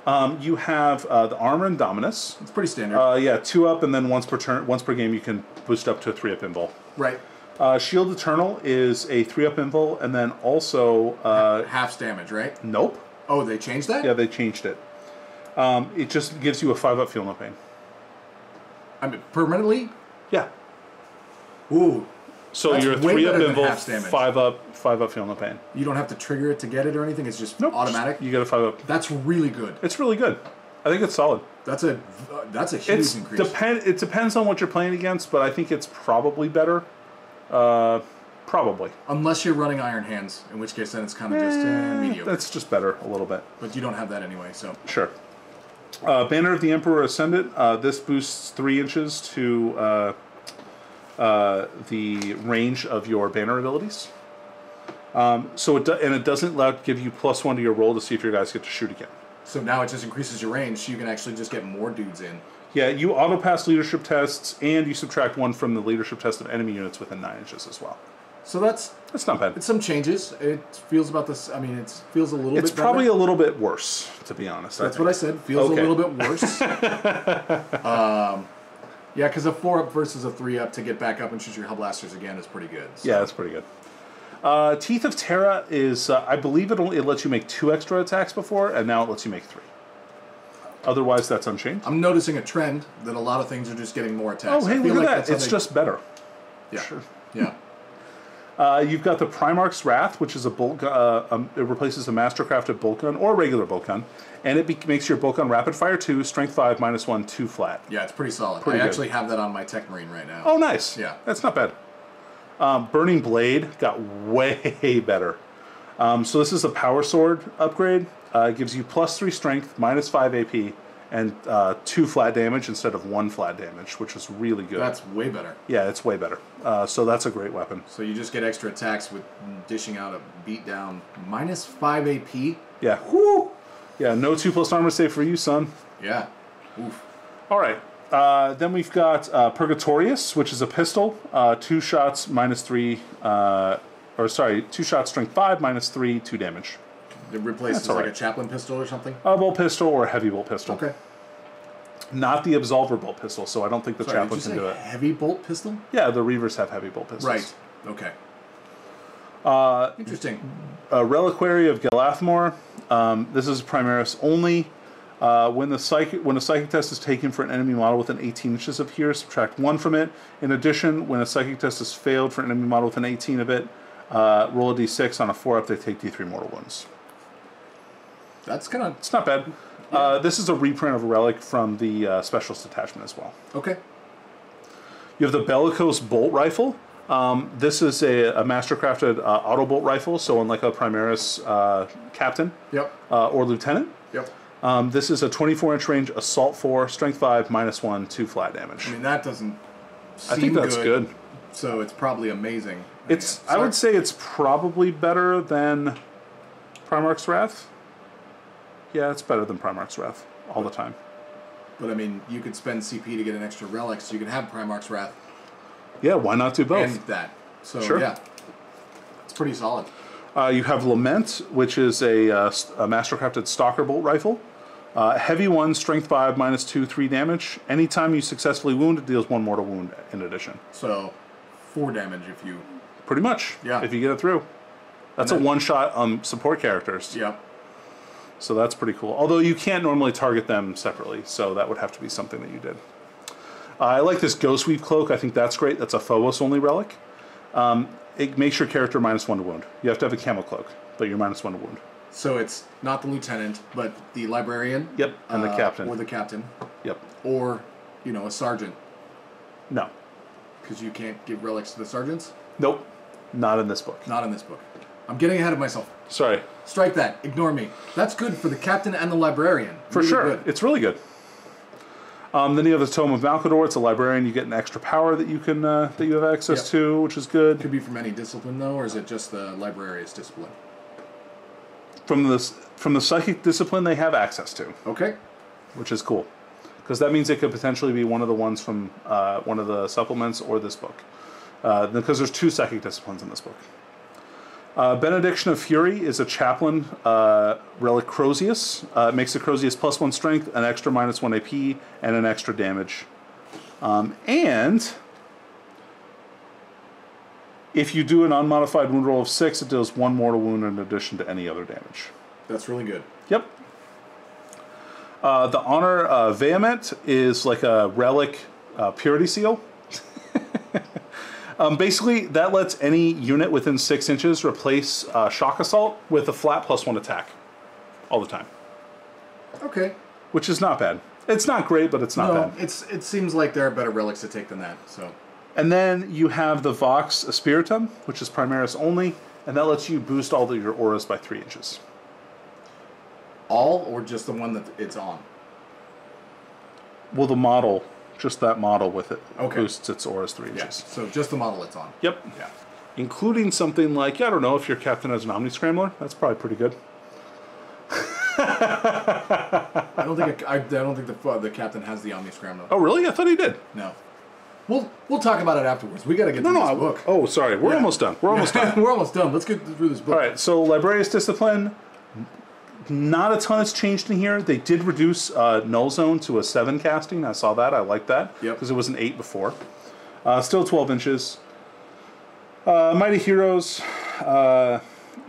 Um, you have uh, the Armor Indomitus. It's pretty standard. Uh, yeah, two up, and then once per turn, once per game, you can boost up to a three up invul. right. Uh, Shield Eternal is a three up invul, and then also uh, Half damage, right? nope. Oh, they changed that? Yeah, they changed it. Um, it just gives you a five up feel no pain. I mean, permanently? Yeah. Ooh. So you're three up better than invul, half damage. five up, five up feel no pain. You don't have to trigger it to get it or anything. It's just Nope. automatic. You get a five up. That's really good. It's really good. I think it's solid. That's a that's a huge It's increase. depend. It depends on what you're playing against, but I think it's probably better. Uh, probably. Unless you're running Iron Hands, in which case then it's kind of just uh, mediocre. That's just better a little bit. But you don't have that anyway, so Sure. Uh, Banner of the Emperor Ascendant. Uh, this boosts three inches to uh, uh, the range of your banner abilities. Um, so it do- and it doesn't allow give you plus one to your roll to see if your guys get to shoot again. so now it just increases your range, so you can actually just get more dudes in. Yeah, you auto pass leadership tests, and you subtract one from the leadership test of enemy units within nine inches as well. So that's That's not bad. it's some changes. It feels about this. I mean, it feels a little bit It's bit. probably better. a little bit worse, to be honest. That's what I said. Feels Okay. a little bit worse. um, yeah, because a four up versus a three up to get back up and shoot your hellblasters again is pretty good. So. Yeah, that's pretty good. Uh, Teeth of Terra is, uh, I believe it only it lets you make two extra attacks before, and now it lets you make three. Otherwise, that's unchanged. I'm noticing a trend that a lot of things are just getting more attacks. Oh, hey, look at that! It's they- just better. yeah, sure. yeah. Uh, you've got the Primarch's Wrath, which is a bolt. Uh, um, it replaces a mastercrafted bolt gun or regular bolt gun, and it be- makes your bolt gun rapid fire two, strength five, minus one, two flat. Yeah, it's pretty solid. Pretty I good. actually have that on my Tech Marine right now. Oh, nice. Yeah. that's not bad. Um, Burning Blade got way better. Um, so this is a power sword upgrade. Uh, it gives you plus three strength, minus five AP, and uh, two flat damage instead of one flat damage, which is really good. That's way better. yeah, it's way better. Uh, so that's a great weapon. So you just get extra attacks with dishing out a beatdown minus five AP. Yeah. Whoo! Yeah, no two plus armor save for you, son. Yeah. Oof. All right. Uh, then we've got uh, Purgatorius, which is a pistol. Uh, two shots, minus three, uh, or sorry, two shots, strength five, minus three, two damage. It replaces like right. a chaplain pistol or something. A bolt pistol or a heavy bolt pistol. Okay. Not the Absolver bolt pistol, so I don't think the Sorry, did chaplain you can do it. heavy bolt pistol? Yeah, the Reivers have heavy bolt pistols. Right. Okay. Uh, Interesting. a Reliquary of Gathalamor. Um, this is Primaris only. Uh, when the psychic when a psychic test is taken for an enemy model within 18 inches of here, subtract one from it. In addition, when a psychic test is failed for an enemy model within 18 of it, uh, roll a d6 on a four up. They take d3 mortal wounds. That's kind of It's not bad. Uh, this is a reprint of a relic from the uh, specialist attachment as well. okay. You have the Bellicos bolt rifle. Um, this is a, a mastercrafted uh, auto bolt rifle, so unlike a Primaris uh, captain Yep. uh, or lieutenant. Yep. Um, this is a 24 inch range, assault 4, strength 5, minus 1, 2 flat damage. I mean that doesn't. I think that's good. So it's probably amazing. It's. Yeah. I would say it's probably better than Primarch's Wrath. Yeah, it's better than Primarch's Wrath all the time. But I mean, you could spend CP to get an extra relic, so you can have Primarch's Wrath Yeah, why not do both? and that. So Sure. yeah, it's pretty solid. Uh, you have Lament, which is a, uh, a mastercrafted stalker bolt rifle. Uh, heavy one, strength 5, minus 2, 3 damage. Anytime you successfully wound, it deals one mortal wound in addition. So four damage if you. Pretty much, Yeah. if you get it through. That's And a one shot on support characters. Yep. So that's pretty cool. Although you can't normally target them separately, so that would have to be something that you did. Uh, I like this Ghost Weave cloak. I think that's great. That's a Phobos only relic. Um, it makes your character minus one to wound. You have to have a camo cloak, but you're minus one to wound. So it's not the lieutenant, but the librarian. Yep, and the uh, captain. Or the captain, Yep. or you know a sergeant, No. because you can't give relics to the sergeants. Nope. Not in this book. Not in this book. I'm getting ahead of myself. Sorry. Strike that. Ignore me. That's good for the captain and the librarian. For Really sure. Good. It's really good. Um, then you have the Tome of Malkador. It's a librarian. You get an extra power that you can uh, that you have access Yep. to, which is good. Could be from any discipline though, or is it just the librarian's discipline? From the from the psychic discipline, they have access to. Okay. which is cool because that means it could potentially be one of the ones from uh, one of the supplements or this book uh, because there's two psychic disciplines in this book uh, benediction of fury is a chaplain uh, relic crozius uh, it makes the crozius plus one strength an extra minus one ap and an extra damage um, and if you do an unmodified wound roll of six it deals one mortal wound in addition to any other damage That's really good. Yep. Uh, the honor uh, vehement is like a relic uh, purity seal. um, basically, that lets any unit within six inches replace uh, shock assault with a flat plus one attack all the time, Okay. which is not bad. It's not great, but it's not no, bad. it's it seems like there are better relics to take than that. So And then you have the Vox Espiritum, which is Primaris only, and that lets you boost all of your auras by three inches. all or just the one that it's on. Well, the model, just that model with it, Okay. boosts its auras three inches. Yes. So just the model it's on. Yep. Yeah. including something like I don't know if your captain has an Omni Scrambler. That's probably pretty good. I don't think I, I don't think the uh, the captain has the Omni Scrambler. Oh, really? I thought he did. No. We'll we'll talk about it afterwards. We got to get No, through no. this I- book. Oh, sorry. We're Yeah. almost done. We're almost done. We're almost done. Let's get through this book. All right. So Librarius Discipline. Not a ton has changed in here. They did reduce uh, Null Zone to a seven casting. I saw that. I like that Yep. because it was an eight before. Uh, still 12 inches. Uh, Mighty Heroes uh,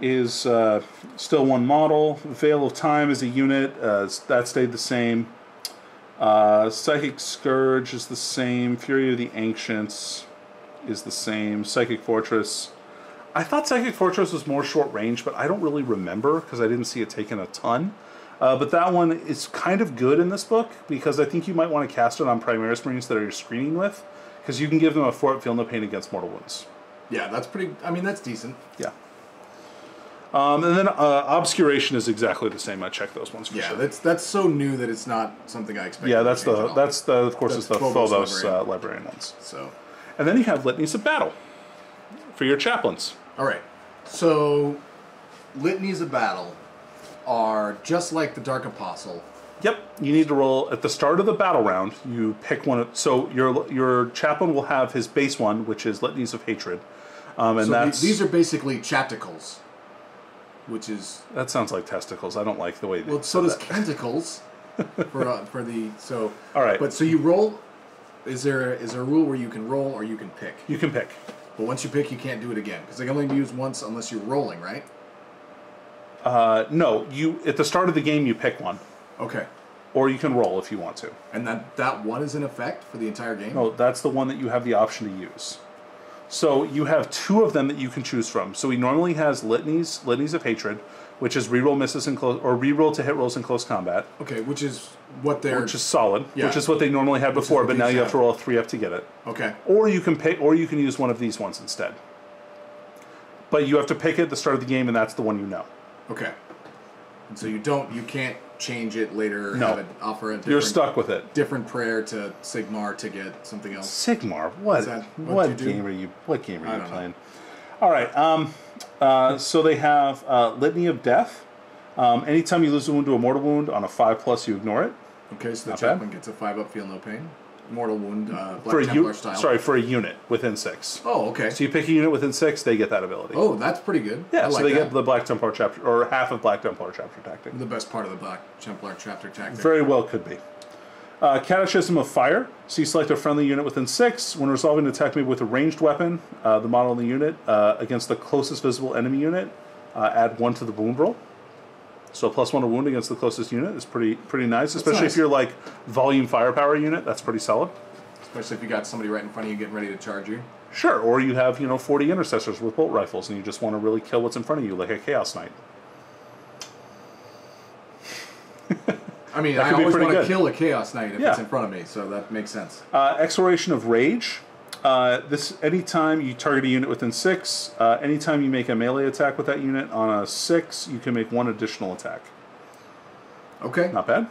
is uh, still one model. Veil of Time is a unit. Uh, that stayed the same. Uh, Psychic Scourge is the same. Fury of the Ancients is the same. Psychic Fortress. I thought Psychic Fortress was more short range, but I don't really remember because I didn't see it taken a ton. Uh, but that one is kind of good in this book because I think you might want to cast it on Primaris Marines that are you're screening with because you can give them a fort feel no pain against mortal wounds. Yeah, that's pretty. I mean, that's decent. Yeah. Um, and then uh, obscuration is exactly the same. I checked those ones for Yeah, sure. that's that's so new that it's not something I expected. yeah, that's the that's the of course That's is the Phobos Phobos librarian. uh, librarian ones. so. And then you have litanies of battle for your chaplains. All right. So, litanies of battle are just like the Dark Apostle. Yep, you need to roll at the start of the battle round. You pick one. Of, so your your chaplain will have his base one, which is litanies of hatred, um, and So that's these are basically chapticles, which is that sounds like testicles. I don't like the way. They well. So does that. tentacles for uh, for the so. All right. But so you roll. Is there is there a rule where you can roll or you can pick? You can pick. But once you pick, you can't do it again because they can only be used once unless you're rolling, right? Uh, no, you at the start of the game you pick one, Okay. or you can roll if you want to. And that that one is in effect for the entire game. No, that's the one that you have the option to use. So you have two of them that you can choose from. So he normally has litanies, litanies of hatred, which is reroll misses in close or reroll to hit rolls in close combat, Okay, which is what they're. which is solid, Yeah. which is what they normally had before, but now you have to roll a three up to get it. okay. Or you can pay, or you can use one of these ones instead. But you have to pick it at the start of the game, and that's the one you know. Okay. And so you don't, you can't change it later. No. Have it offer a You're stuck with it. different prayer to Sigmar to get something else. Sigmar, what Is that what what do? game are you what game are I you don't know. playing? All right. Um, uh, so they have uh, litany of death. Um, anytime you lose a wound to a mortal wound on a five plus, you ignore it Okay, so the Not bad. chaplain gets a five up, feel no pain. Mortal wound, uh, Black for a Templar style. sorry for a unit within six. Oh, okay. So you pick a unit within six, they get that ability. Oh, that's pretty good. yeah. I so like they that. get the Black Templar chapter or half of Black Templar chapter tactic. the best part of the Black Templar chapter tactic. Very well could be. Uh, Catechism of Fire. So you select a friendly unit within six. When resolving an attack made with a ranged weapon, uh, the model in the unit, uh, against the closest visible enemy unit, uh, add one to the wound roll. So plus one to wound against the closest unit is pretty pretty nice, especially nice. if you're like volume firepower unit. That's pretty solid. Especially if you got somebody right in front of you getting ready to charge you. Sure, or you have you know 40 intercessors with bolt rifles, and you just want to really kill what's in front of you, like a chaos knight. I mean, That I could be always pretty want to good. kill a Chaos Knight if Yeah. it's in front of me, so that makes sense. Uh, Exhortation of Rage. Uh, this anytime you target a unit within six, uh, anytime you make a melee attack with that unit on a six, you can make one additional attack. Okay. Not bad.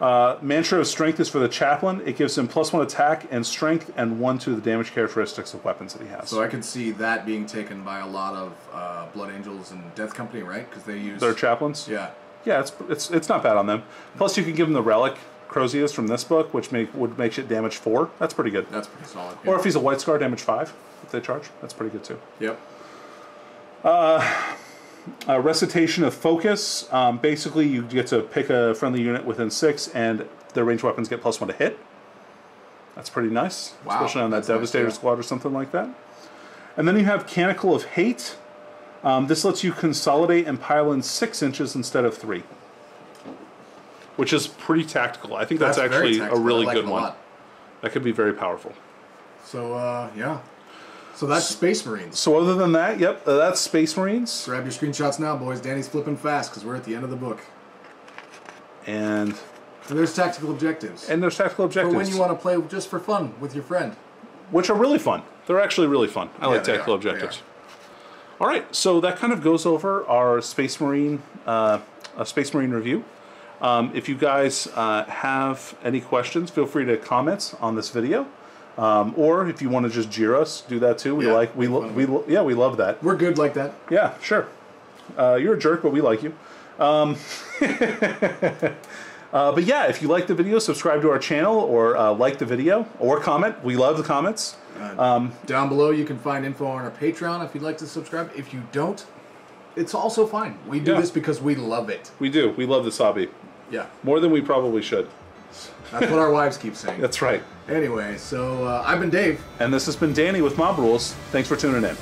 Uh, Mantra of Strength is for the chaplain. It gives him plus one attack and strength, and one to the damage characteristics of weapons that he has. So I could see that being taken by a lot of uh, Blood Angels and Death Company, right? Because they use. Their chaplains. yeah. Yeah, it's it's it's not bad on them. Plus, you can give him the relic Crozius from this book, which make would make it damage four. That's pretty good. That's pretty solid. Or if he's a White Scar, damage five. If they charge, that's pretty good too. Yep. Uh, recitation of focus. Um, basically, you get to pick a friendly unit within six, and their ranged weapons get plus one to hit. That's pretty nice, Wow, especially on that that's nice, Devastator yeah. squad or something like that. And then you have Canticle of Hate. Um, this lets you consolidate and pile in six inches instead of three, which is pretty tactical. I think that's, very actually a really like good one. lot. That could be very powerful. So uh, yeah. So that's Space Marines. So other than that, yep, uh, that's Space Marines, Grab your screenshots now, boys. Danny's flipping fast because we're at the end of the book. and So there's tactical objectives. and there's tactical objectives. for when you want to play just for fun with your friend. which are really fun. They're actually really fun. I like tactical are, objectives. All right, so that kind of goes over our Space Marine, uh, a Space Marine review. Um, if you guys uh, have any questions, feel free to comment on this video, um, or if you want to just jeer us, do that too. We Yeah, like we lo- we lo- yeah we love that. We're good like that. Yeah, sure. Uh, you're a jerk, but we like you. Um, uh, but yeah, if you like the video, subscribe to our channel or uh, like the video or comment. We love the comments. Down below, you can find info on our Patreon if you'd like to subscribe. If you don't, it's also fine. We do Yeah. this because we love it. We do. We love this hobby Yeah, more than we probably should. that's what our wives keep saying. That's right. Anyway, so uh, I've been Dave. And this has been Danny with Mob Rules. Thanks for tuning in.